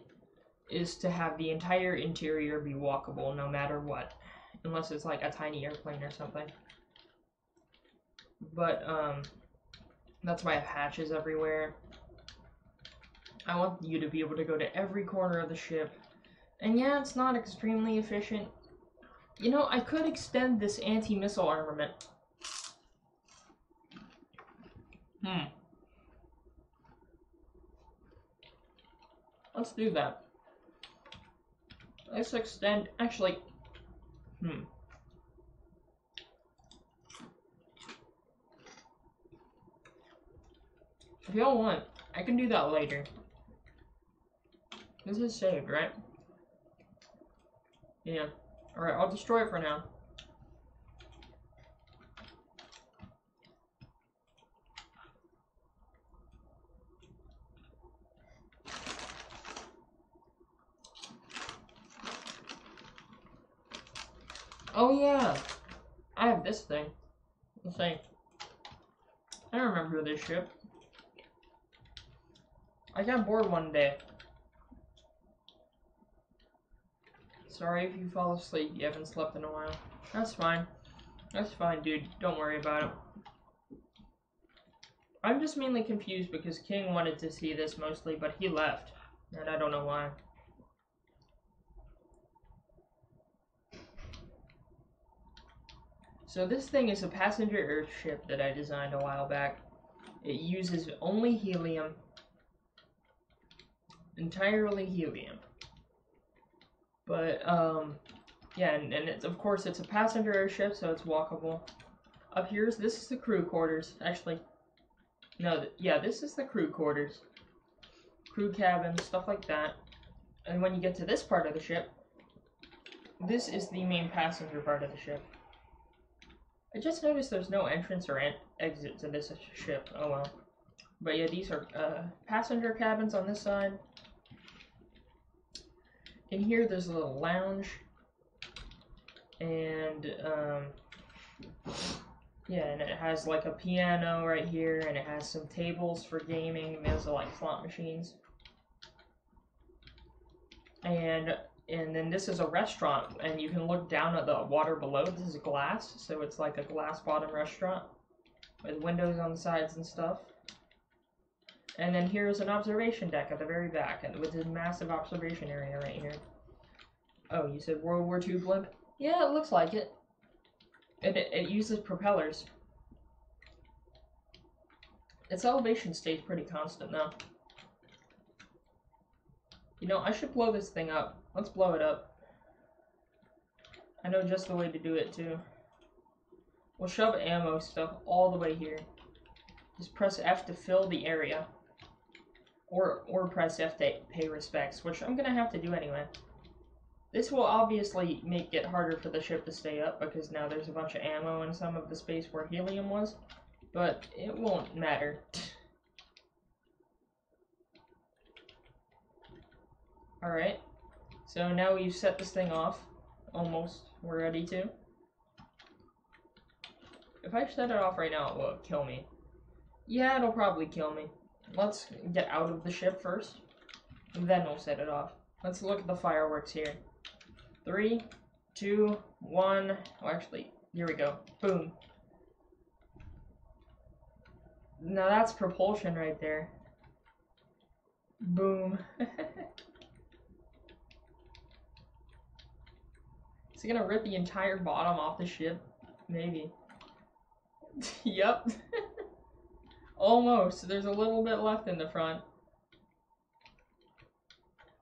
S1: is to have the entire interior be walkable no matter what, unless it's like a tiny airplane or something. But, um, that's why I have hatches everywhere. I want you to be able to go to every corner of the ship. And yeah, it's not extremely efficient. You know, I could extend this anti-missile armament. Hmm. Let's do that. Let's extend, actually, hmm. If y'all want, I can do that later. This is saved, right? Yeah. Alright, I'll destroy it for now. Oh yeah! I have this thing. Let's see. I remember this ship. I got bored one day. Sorry if you fall asleep. You haven't slept in a while. That's fine. That's fine, dude. Don't worry about it. I'm just mainly confused because King wanted to see this mostly, but he left. And I don't know why. So this thing is a passenger airship that I designed a while back. It uses only helium. Entirely helium. But, um, yeah, and, and it's, of course it's a passenger airship, so it's walkable. Up here's, this is the crew quarters. Actually, no, th yeah, this is the crew quarters. Crew cabin, stuff like that. And when you get to this part of the ship, this is the main passenger part of the ship. I just noticed there's no entrance or en exit to this ship. Oh well. But yeah, these are uh, passenger cabins on this side. In here, there's a little lounge. And, um, yeah, and it has like a piano right here, and it has some tables for gaming. Those are like slot machines. And and then this is a restaurant, and you can look down at the water below. This is glass, so it's like a glass bottom restaurant with windows on the sides and stuff. And then here's an observation deck at the very back, and with a massive observation area right here. Oh, you said World War II blimp? Yeah, it looks like it. It, it, it uses propellers. Its elevation stays pretty constant though. You know, I should blow this thing up. Let's blow it up. I know just the way to do it too. We'll shove ammo stuff all the way here. Just press F to fill the area. Or, or press F to pay respects, which I'm gonna have to do anyway. This will obviously make it harder for the ship to stay up because now there's a bunch of ammo in some of the space where helium was. But it won't matter. Alright. So now we've set this thing off. Almost. We're ready to. If I set it off right now, it will kill me. Yeah, it'll probably kill me. Let's get out of the ship first. And then we'll set it off. Let's look at the fireworks here. Three, two, one. Oh, actually, here we go. Boom. Now that's propulsion right there. Boom. Is it gonna rip the entire bottom off the ship? Maybe. yep. Almost. There's a little bit left in the front.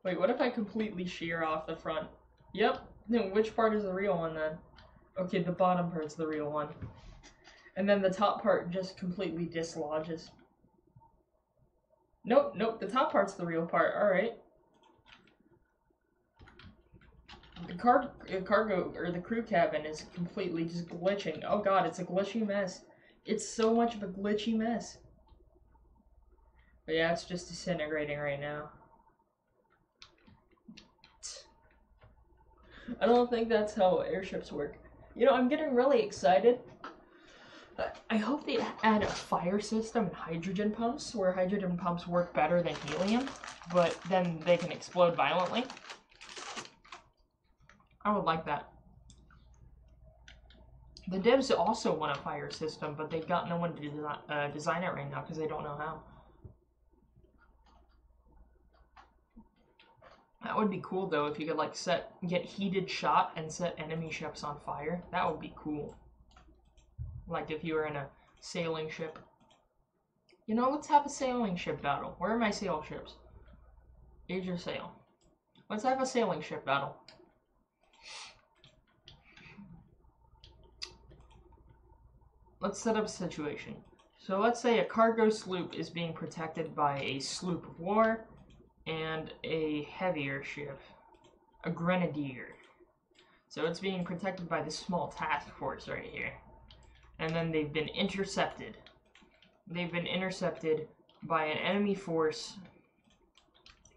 S1: Wait, what if I completely shear off the front? Yep. Then which part is the real one then? Okay, the bottom part's the real one. And then the top part just completely dislodges. Nope, nope, the top part's the real part. Alright. The car uh, cargo or the crew cabin is completely just glitching. Oh god, it's a glitchy mess. It's so much of a glitchy mess. But yeah, it's just disintegrating right now. I don't think that's how airships work. You know, I'm getting really excited. I hope they add a fire system and hydrogen pumps, where hydrogen pumps work better than helium, but then they can explode violently. I would like that. The devs also want a fire system, but they've got no one to desi- uh, design it right now because they don't know how. That would be cool though if you could like set get heated shot and set enemy ships on fire. That would be cool. Like if you were in a sailing ship. You know, let's have a sailing ship battle. Where are my sail ships? Age of sail. Let's have a sailing ship battle. Let's set up a situation. So let's say a cargo sloop is being protected by a sloop of war and a heavier ship, a grenadier. So it's being protected by this small task force right here. And then they've been intercepted. They've been intercepted by an enemy force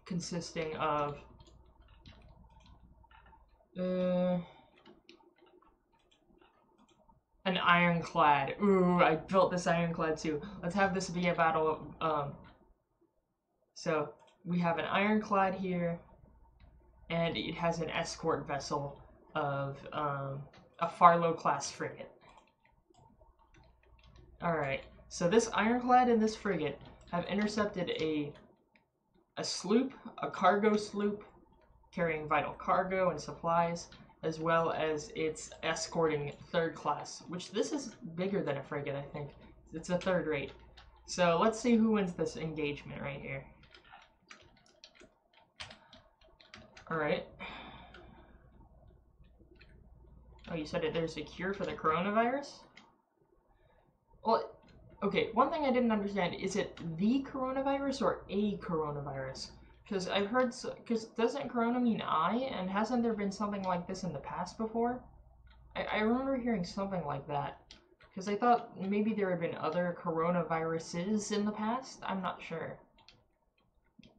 S1: consisting of uh, an ironclad. Ooh, I built this ironclad too. Let's have this be a battle um so we have an ironclad here, and it has an escort vessel of um, a Farlow class frigate. Alright, so this ironclad and this frigate have intercepted a a sloop, a cargo sloop, carrying vital cargo and supplies, as well as it's escorting third class, which this is bigger than a frigate, I think. It's a third rate. So let's see who wins this engagement right here. Alright. Oh, you said it, there's a cure for the coronavirus? Well, okay, one thing I didn't understand, is it the coronavirus or a coronavirus? Because I've heard, because doesn't corona mean I, and hasn't there been something like this in the past before? I, I remember hearing something like that. Because I thought maybe there had been other coronaviruses in the past? I'm not sure.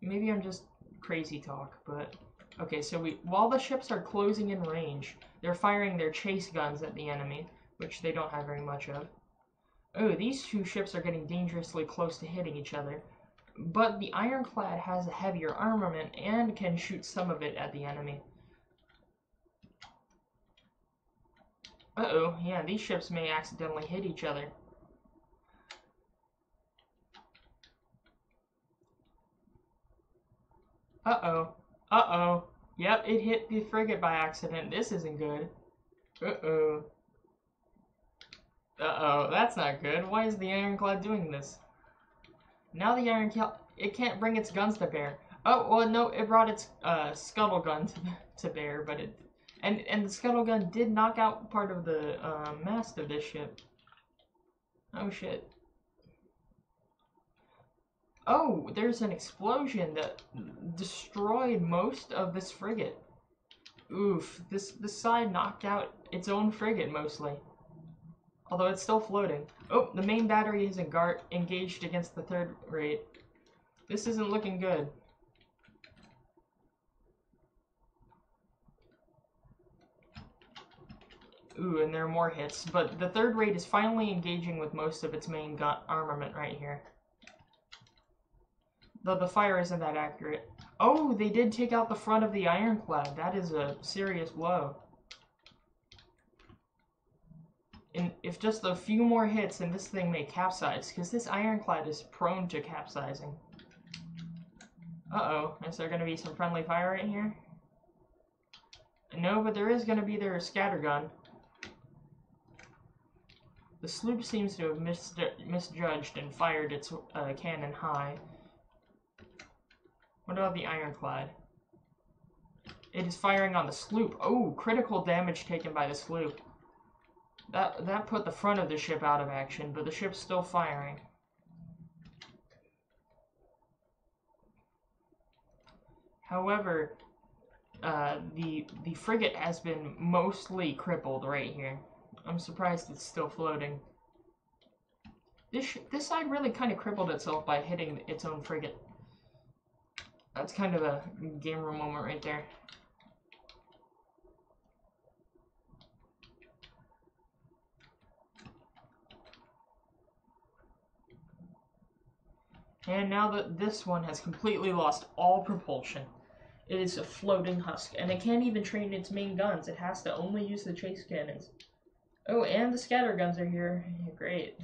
S1: Maybe I'm just crazy talk, but... Okay, so we while the ships are closing in range, they're firing their chase guns at the enemy, which they don't have very much of. Oh, these two ships are getting dangerously close to hitting each other. But the ironclad has a heavier armament and can shoot some of it at the enemy. Uh-oh, yeah, these ships may accidentally hit each other. Uh-oh. Uh-oh. Yep, it hit the frigate by accident. This isn't good. Uh-oh. Uh-oh, that's not good. Why is the ironclad doing this? Now the ironclad, it can't bring its guns to bear. Oh, well, no, it brought its uh, scuttle gun to, to bear, but it... And, and the scuttle gun did knock out part of the uh, mast of this ship. Oh, shit. Oh, there's an explosion that destroyed most of this frigate. Oof, this, this side knocked out its own frigate mostly. Although it's still floating. Oh, the main battery is engar- engaged against the third rate. This isn't looking good. Ooh, and there are more hits, but the third rate is finally engaging with most of its main armament right here. Though the fire isn't that accurate. Oh, they did take out the front of the ironclad. That is a serious blow. And if just a few more hits, and this thing may capsize, because this ironclad is prone to capsizing. Uh-oh, is there going to be some friendly fire right here? No, but there is going to be their scattergun. The sloop seems to have mis misjudged and fired its uh, cannon high. What about the ironclad? It is firing on the sloop. Oh, critical damage taken by the sloop. That that put the front of the ship out of action, but the ship's still firing. However, uh, the the frigate has been mostly crippled right here. I'm surprised it's still floating. This this side really kind of crippled itself by hitting its own frigate. That's kind of a gamer moment right there. And now that this one has completely lost all propulsion, it is a floating husk, and it can't even train its main guns. It has to only use the chase cannons. Oh, and the scatter guns are here. Great.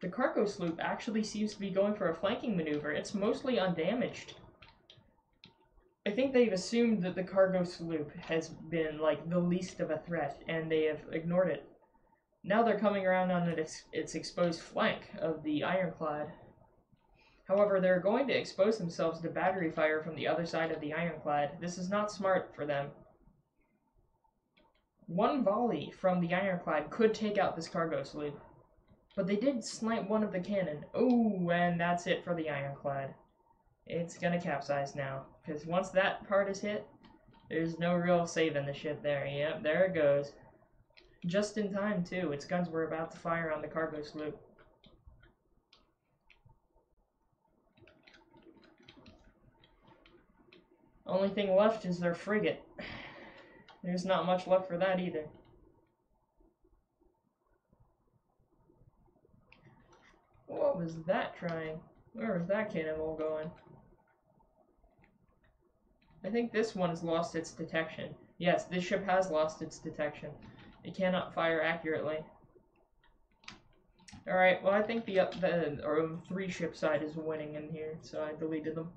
S1: The cargo sloop actually seems to be going for a flanking maneuver. It's mostly undamaged. I think they've assumed that the cargo sloop has been, like, the least of a threat, and they have ignored it. Now they're coming around on its, its exposed flank of the ironclad. However, they're going to expose themselves to battery fire from the other side of the ironclad. This is not smart for them. One volley from the ironclad could take out this cargo sloop. But they did snipe one of the cannon. Oh, and that's it for the ironclad. It's gonna capsize now. Because once that part is hit, there's no real saving the ship there. Yep, there it goes. Just in time, too. Its guns were about to fire on the cargo sloop. Only thing left is their frigate. There's not much left for that either. What was that trying? Where was that cannonball going? I think this one has lost its detection. Yes, this ship has lost its detection. It cannot fire accurately. Alright, well I think the, the or three ship side is winning in here, so I deleted them.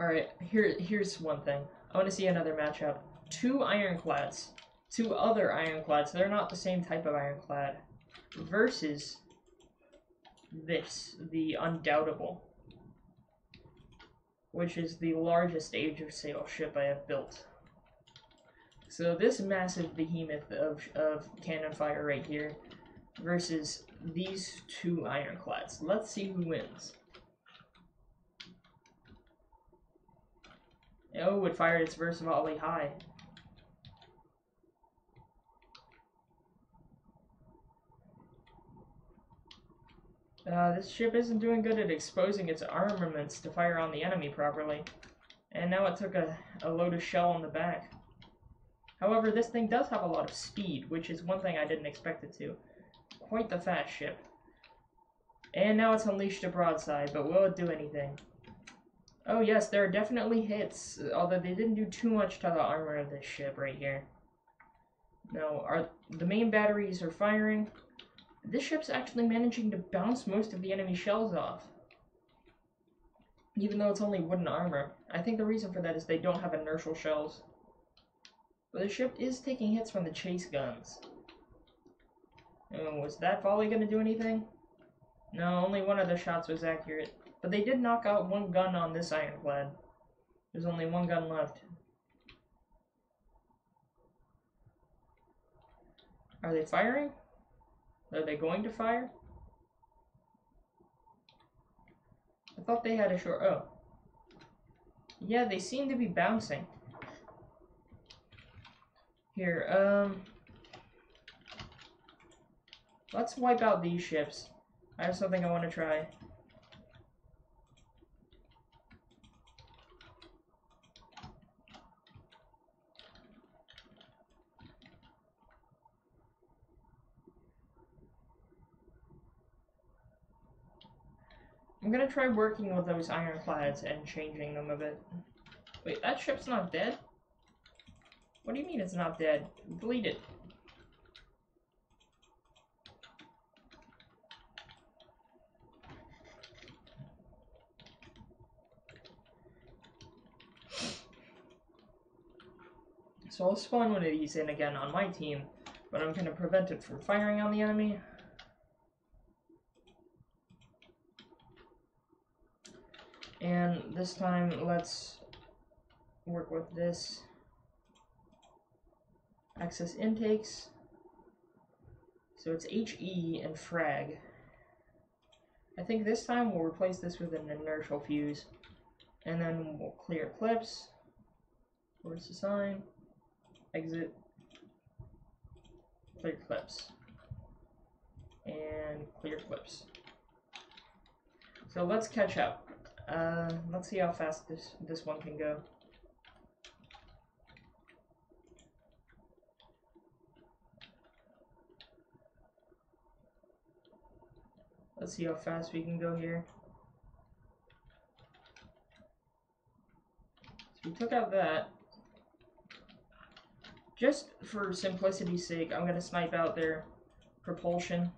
S1: Alright, here here's one thing. I want to see another matchup. Two ironclads. Two other ironclads. They're not the same type of ironclad. Versus this, the Undoubtable which is the largest age of sail ship I have built. So this massive behemoth of, of cannon fire right here versus these two ironclads. Let's see who wins. Oh, it fired its first volley high. Uh, this ship isn't doing good at exposing its armaments to fire on the enemy properly. And now it took a, a load of shell on the back. However, this thing does have a lot of speed, which is one thing I didn't expect it to. Quite the fast ship. And now it's unleashed a broadside, but will it do anything? Oh yes, there are definitely hits, although they didn't do too much to the armor of this ship right here. No, our, the main batteries are firing, this ship's actually managing to bounce most of the enemy shells off. Even though it's only wooden armor. I think the reason for that is they don't have inertial shells. But the ship is taking hits from the chase guns. Oh, was that volley going to do anything? No, only one of the shots was accurate. But they did knock out one gun on this ironclad. There's only one gun left. Are they firing? Are they going to fire? I thought they had a short... Oh. Yeah, they seem to be bouncing. Here, um... Let's wipe out these ships. I have something I want to try. I'm gonna try working with those ironclads and changing them a bit. Wait, that ship's not dead? What do you mean it's not dead? Delete it. So I'll spawn one of these in again on my team, but I'm to prevent it from firing on the enemy. And this time, let's work with this. Access intakes. So it's HE and frag. I think this time we'll replace this with an inertial fuse. And then we'll clear clips. Force assign. Exit. Clear clips. And clear clips. So let's catch up. Uh, let's see how fast this this one can go. Let's see how fast we can go here. So we took out that. Just for simplicity's sake, I'm gonna snipe out their propulsion.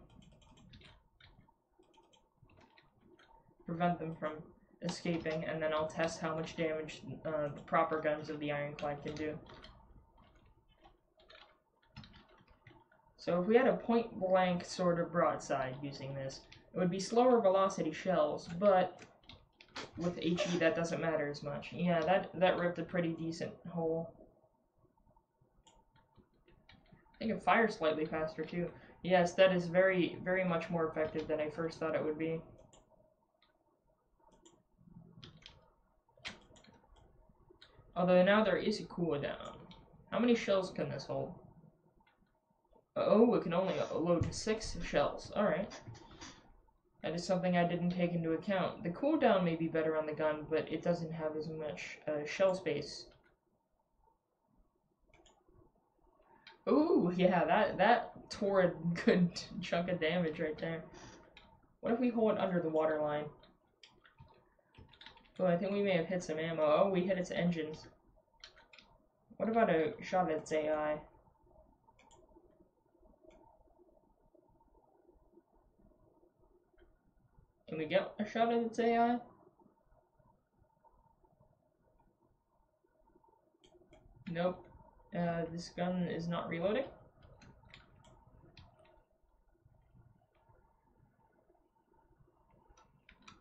S1: Prevent them from escaping, and then I'll test how much damage uh, the proper guns of the Ironclad can do. So if we had a point blank sort of broadside using this, it would be slower velocity shells, but with HE that doesn't matter as much. Yeah, that, that ripped a pretty decent hole. I think it fires slightly faster too. Yes, that is very, very much more effective than I first thought it would be. Although now there is a cooldown. How many shells can this hold? Oh, it can only load six shells. Alright. That is something I didn't take into account. The cooldown may be better on the gun, but it doesn't have as much uh, shell space. Ooh, yeah, that, that tore a good chunk of damage right there. What if we hold it under the water line? Oh, I think we may have hit some ammo. Oh, we hit its engines. What about a shot at its AI? Can we get a shot at its AI? Nope. Uh, this gun is not reloading.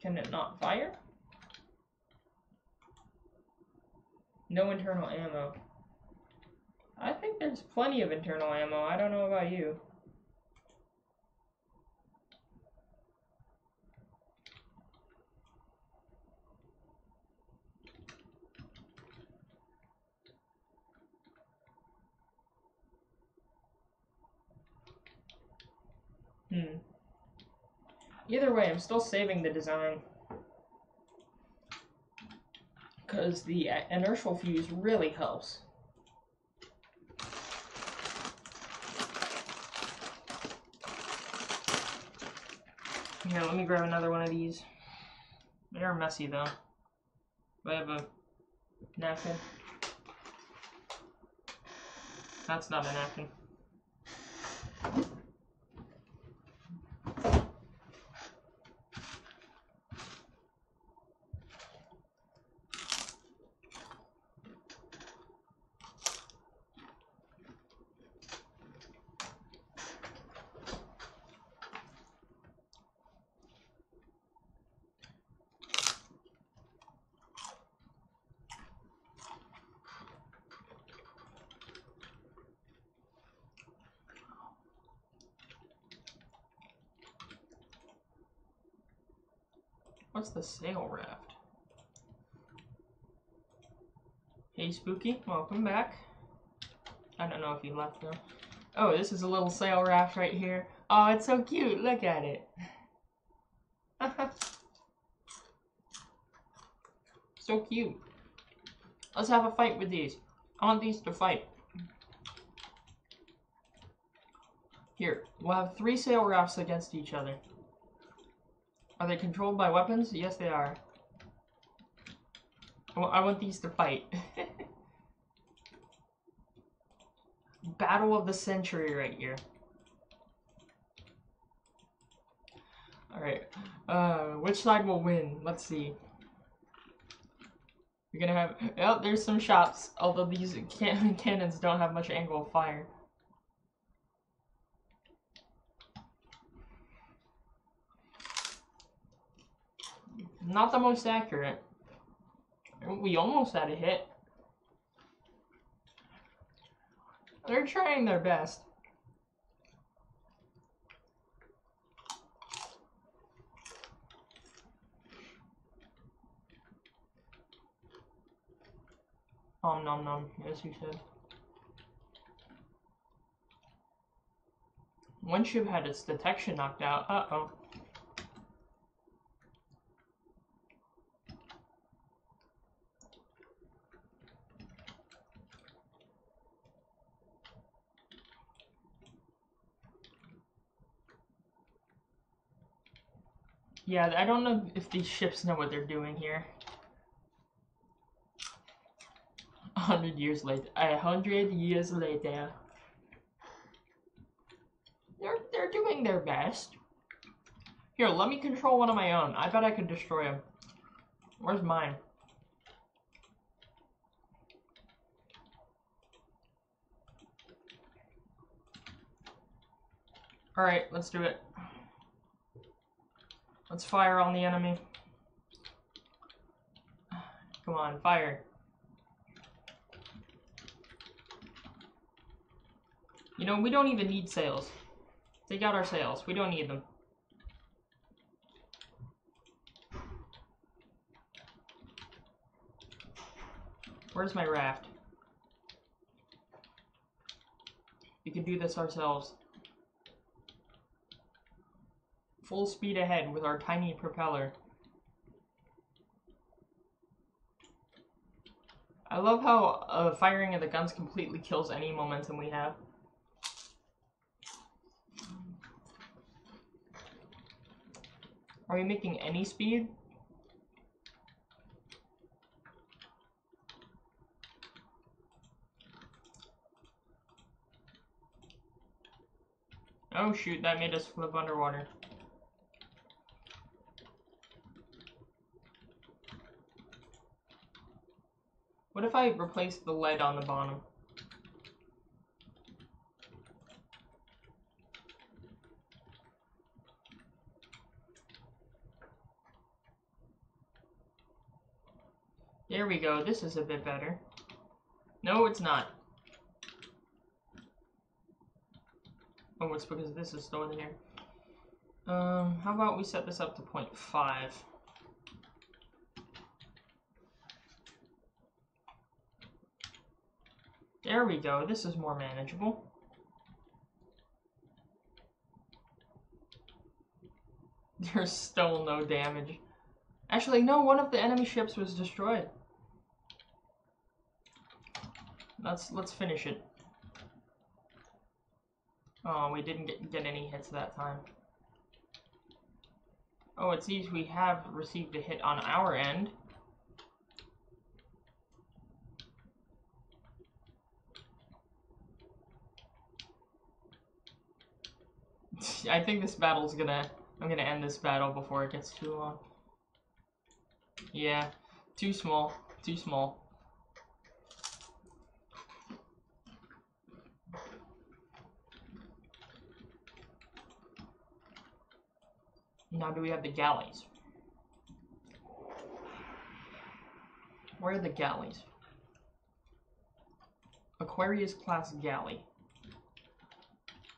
S1: Can it not fire? No internal ammo. I think there's plenty of internal ammo. I don't know about you. Hmm. Either way, I'm still saving the design. Because the inertial fuse really helps. Here, let me grab another one of these. They are messy though. Do I have a napkin? That's not a napkin. The sail raft? Hey Spooky, welcome back. I don't know if you left though. Oh, this is a little sail raft right here. Oh, it's so cute. Look at it. so cute. Let's have a fight with these. I want these to fight. Here, we'll have three sail rafts against each other. Are they controlled by weapons? Yes, they are. I want these to fight. Battle of the century right here. Alright. Uh, which side will win? Let's see. We're gonna have... Oh, there's some shots. Although these can cannons don't have much angle of fire. Not the most accurate. We almost had a hit. They're trying their best. Om nom nom, as you said. One ship had its detection knocked out. Uh Yeah, I don't know if these ships know what they're doing here. A hundred years later. A hundred years later. They're they're doing their best. Here, let me control one of my own. I bet I could destroy him. Where's mine? Alright, let's do it. Let's fire on the enemy. Come on, fire. You know, we don't even need sails. Take out our sails. We don't need them. Where's my raft? We can do this ourselves. Full speed ahead with our tiny propeller. I love how uh, firing of the guns completely kills any momentum we have. Are we making any speed? Oh shoot, that made us flip underwater. I replace the lead on the bottom? There we go, this is a bit better. No, it's not. Oh, it's because this is still in here. Um, how about we set this up to 0.5? There we go, this is more manageable. There's still no damage. Actually, no, one of the enemy ships was destroyed. Let's let's finish it. Oh, we didn't get, get any hits that time. Oh, it seems we have received a hit on our end. I think this battle's gonna... I'm gonna end this battle before it gets too long. Yeah, too small. Too small. Now do we have the galleys? Where are the galleys? Aquarius class galley.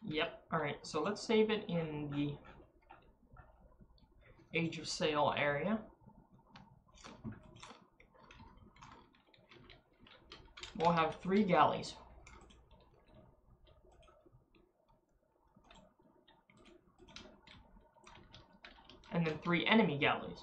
S1: Yep, alright, so let's save it in the Age of Sail area. We'll have three galleys. And then three enemy galleys.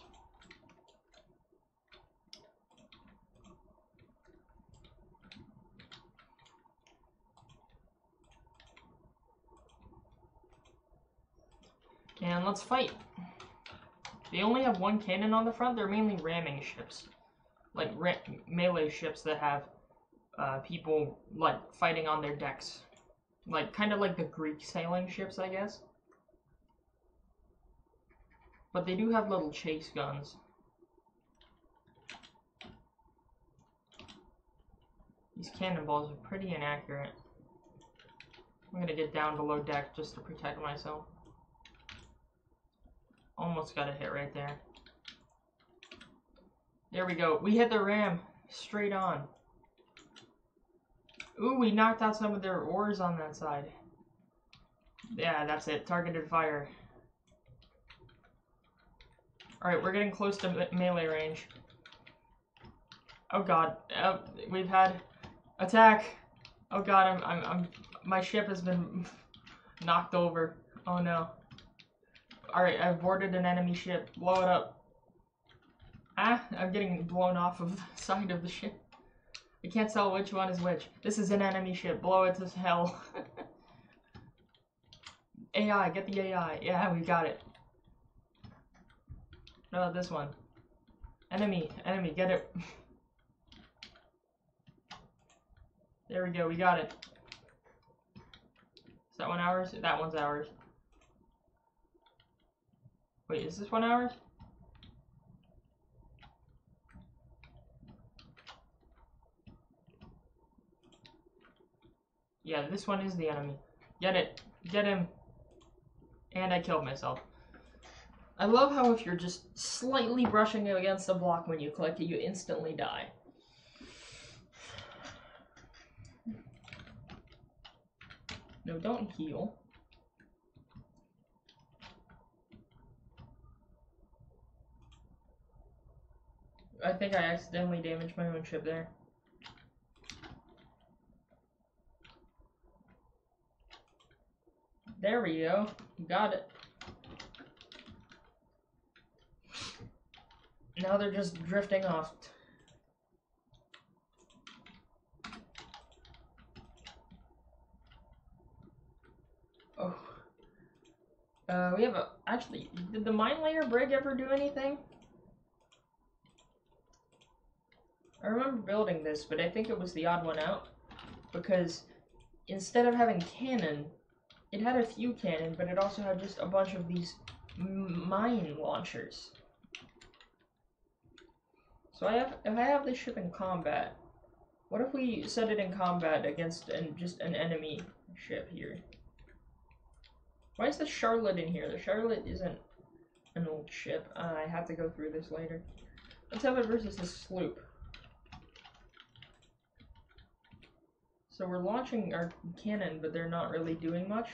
S1: And let's fight. They only have one cannon on the front. They're mainly ramming ships. Like melee ships that have uh, people like fighting on their decks. Like kind of like the Greek sailing ships, I guess. But they do have little chase guns. These cannonballs are pretty inaccurate. I'm gonna get down below deck just to protect myself. Almost got a hit right there. There we go. We hit the ram. Straight on. Ooh, we knocked out some of their oars on that side. Yeah, that's it. Targeted fire. Alright, we're getting close to me melee range. Oh god, uh, we've had attack. Oh god, I'm, I'm, I'm, my ship has been knocked over. Oh no. Alright, I've boarded an enemy ship. Blow it up. Ah, I'm getting blown off of the side of the ship. I can't tell which one is which. This is an enemy ship. Blow it to hell. AI, get the AI. Yeah, we got it. No, this one. Enemy, enemy, get it. there we go, we got it. Is that one ours? That one's ours. Wait, is this one hour? Yeah, this one is the enemy. Get it. Get him. And I killed myself. I love how if you're just slightly brushing against a block when you click it, you instantly die. No, don't heal. I think I accidentally damaged my own ship there. There we go. Got it. Now they're just drifting off. Oh. Uh, we have a... Actually, did the mine layer brig ever do anything? I remember building this, but I think it was the odd one out. Because instead of having cannon, it had a few cannon, but it also had just a bunch of these mine launchers. So I have, if I have this ship in combat, what if we set it in combat against an, just an enemy ship here? Why is the Charlotte in here? The Charlotte isn't an old ship. Uh, I have to go through this later. Let's have it versus the sloop. So we're launching our cannon, but they're not really doing much.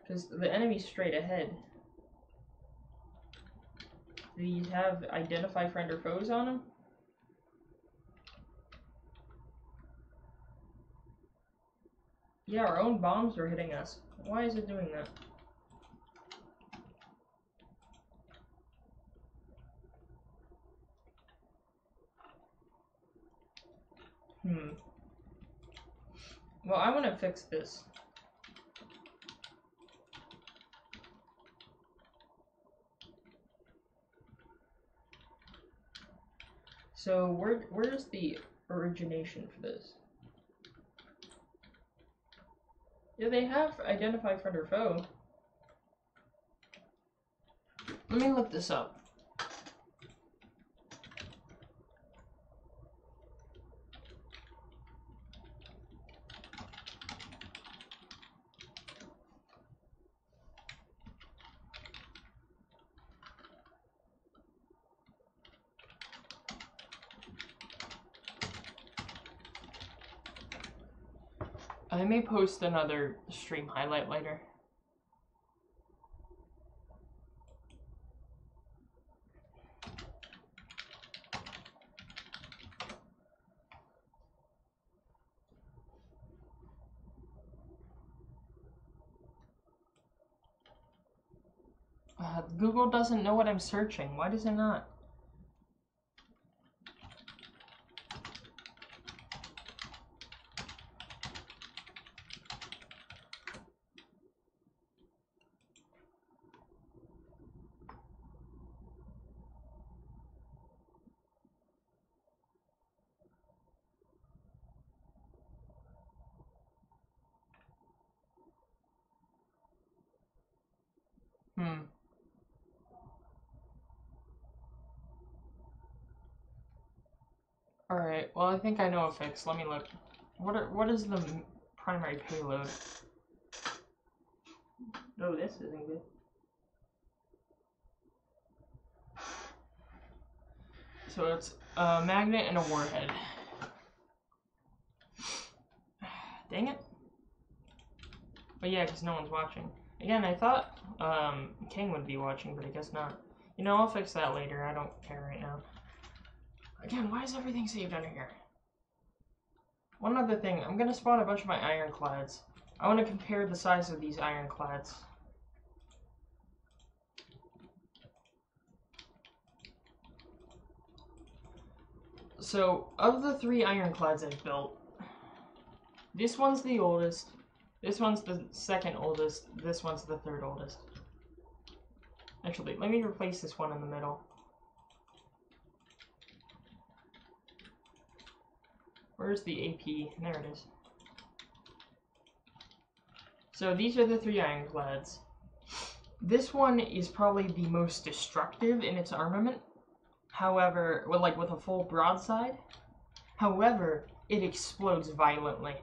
S1: Because the enemy's straight ahead. These have identify friend or foes on them? Yeah, our own bombs are hitting us. Why is it doing that? Hmm. Well, I want to fix this. So where where's the origination for this? Yeah, they have identify friend or foe. Let me look this up. I may post another stream highlight later. Uh, Google doesn't know what I'm searching. Why does it not? Hmm. Alright, well I think I know a fix. Let me look. What are, what is the primary payload? No, this isn't good. So it's a magnet and a warhead. Dang it. But yeah, because no one's watching. Again, I thought um, King would be watching, but I guess not. You know, I'll fix that later. I don't care right now. Again, why is everything saved under here? One other thing, I'm gonna spawn a bunch of my ironclads. I want to compare the size of these ironclads. So, of the three ironclads I've built, this one's the oldest, this one's the second oldest, this one's the third oldest. Actually, let me replace this one in the middle. Where's the AP? There it is. So these are the three ironclads. This one is probably the most destructive in its armament. However, well, like with a full broadside. However, it explodes violently.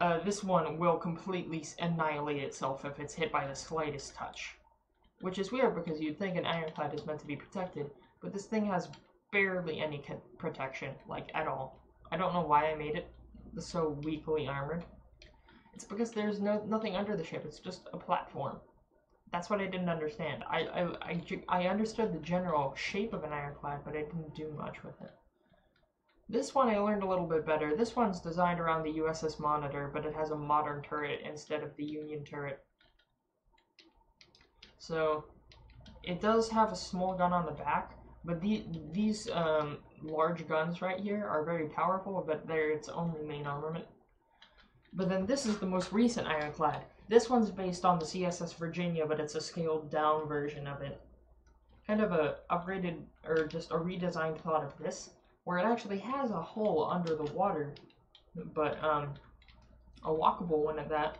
S1: Uh, this one will completely annihilate itself if it's hit by the slightest touch. Which is weird because you'd think an ironclad is meant to be protected, but this thing has barely any protection, like at all. I don't know why I made it so weakly armored. It's because there's no nothing under the ship. It's just a platform. That's what I didn't understand. I, I, I, I understood the general shape of an ironclad, but I didn't do much with it. This one I learned a little bit better. This one's designed around the USS Monitor, but it has a modern turret instead of the Union turret. So, it does have a small gun on the back, but the, these um, large guns right here are very powerful, but they're its only main armament. But then this is the most recent ironclad. This one's based on the CSS Virginia, but it's a scaled down version of it. Kind of a upgraded, or just a redesigned thought of this, where it actually has a hole under the water, but um, a walkable one at that.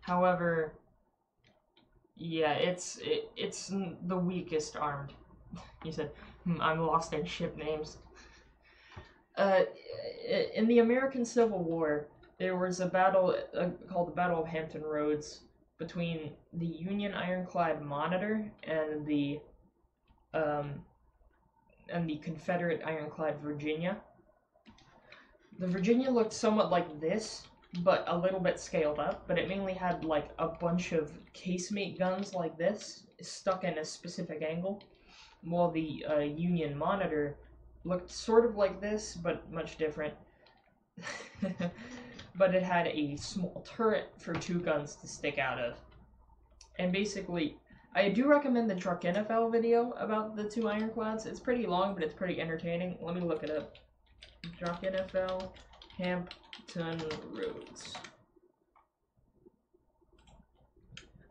S1: However, yeah, it's it, it's the weakest armed. he said, I'm lost in ship names. Uh, in the American Civil War, there was a battle uh, called the Battle of Hampton Roads between the Union ironclad Monitor and the um, and the Confederate ironclad Virginia. The Virginia looked somewhat like this, but a little bit scaled up, but it mainly had like a bunch of casemate guns like this stuck in a specific angle, while the uh, Union Monitor looked sort of like this, but much different. but it had a small turret for two guns to stick out of. And basically, I do recommend the Drachinifel video about the two ironclads. It's pretty long, but it's pretty entertaining. Let me look it up. Drachinifel Hampton Roads.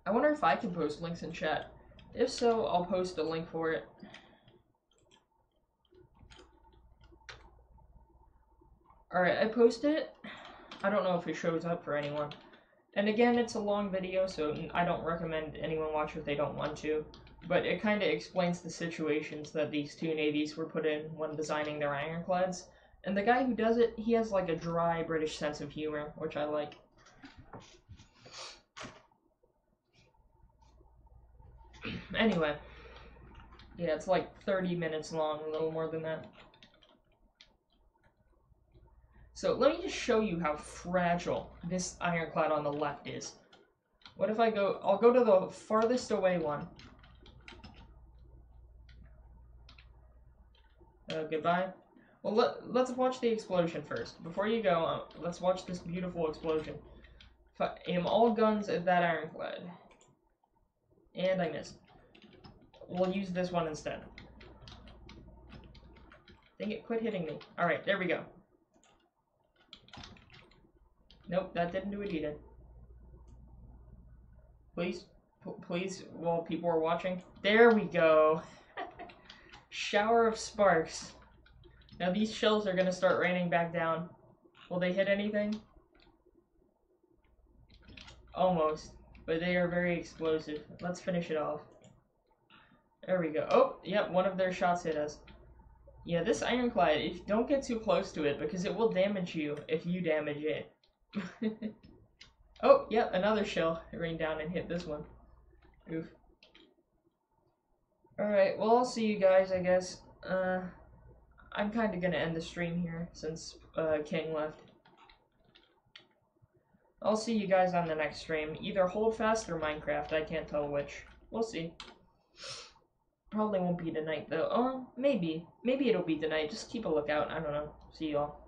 S1: I wonder if I can post links in chat. If so, I'll post a link for it. Alright, I posted it. I don't know if it shows up for anyone. And again, it's a long video, so I don't recommend anyone watch if they don't want to. But it kind of explains the situations that these two navies were put in when designing their ironclads. And the guy who does it, he has like a dry British sense of humor, which I like. anyway. Yeah, it's like 30 minutes long, a little more than that. So let me just show you how fragile this ironclad on the left is. What if I go, I'll go to the farthest away one. Uh, goodbye. Well, let, let's watch the explosion first. Before you go, uh, let's watch this beautiful explosion. If I aim all guns at that ironclad. And I missed. We'll use this one instead. Think it, quit hitting me. Alright, there we go. Nope, that didn't do it either. Please, please, while people are watching. There we go. Shower of sparks. Now these shells are gonna start raining back down. Will they hit anything? Almost, but they are very explosive. Let's finish it off. There we go. Oh, yep, one of their shots hit us. Yeah, this ironclad, if don't get too close to it because it will damage you if you damage it. oh, yep, another shell it rained down and hit this one. Oof. Alright, well, I'll see you guys, I guess. Uh, I'm kind of going to end the stream here since uh, King left. I'll see you guys on the next stream. Either Hold Fast or Minecraft. I can't tell which. We'll see. Probably won't be tonight though. Oh, maybe. Maybe it'll be tonight. Just keep a lookout. I don't know. See y'all.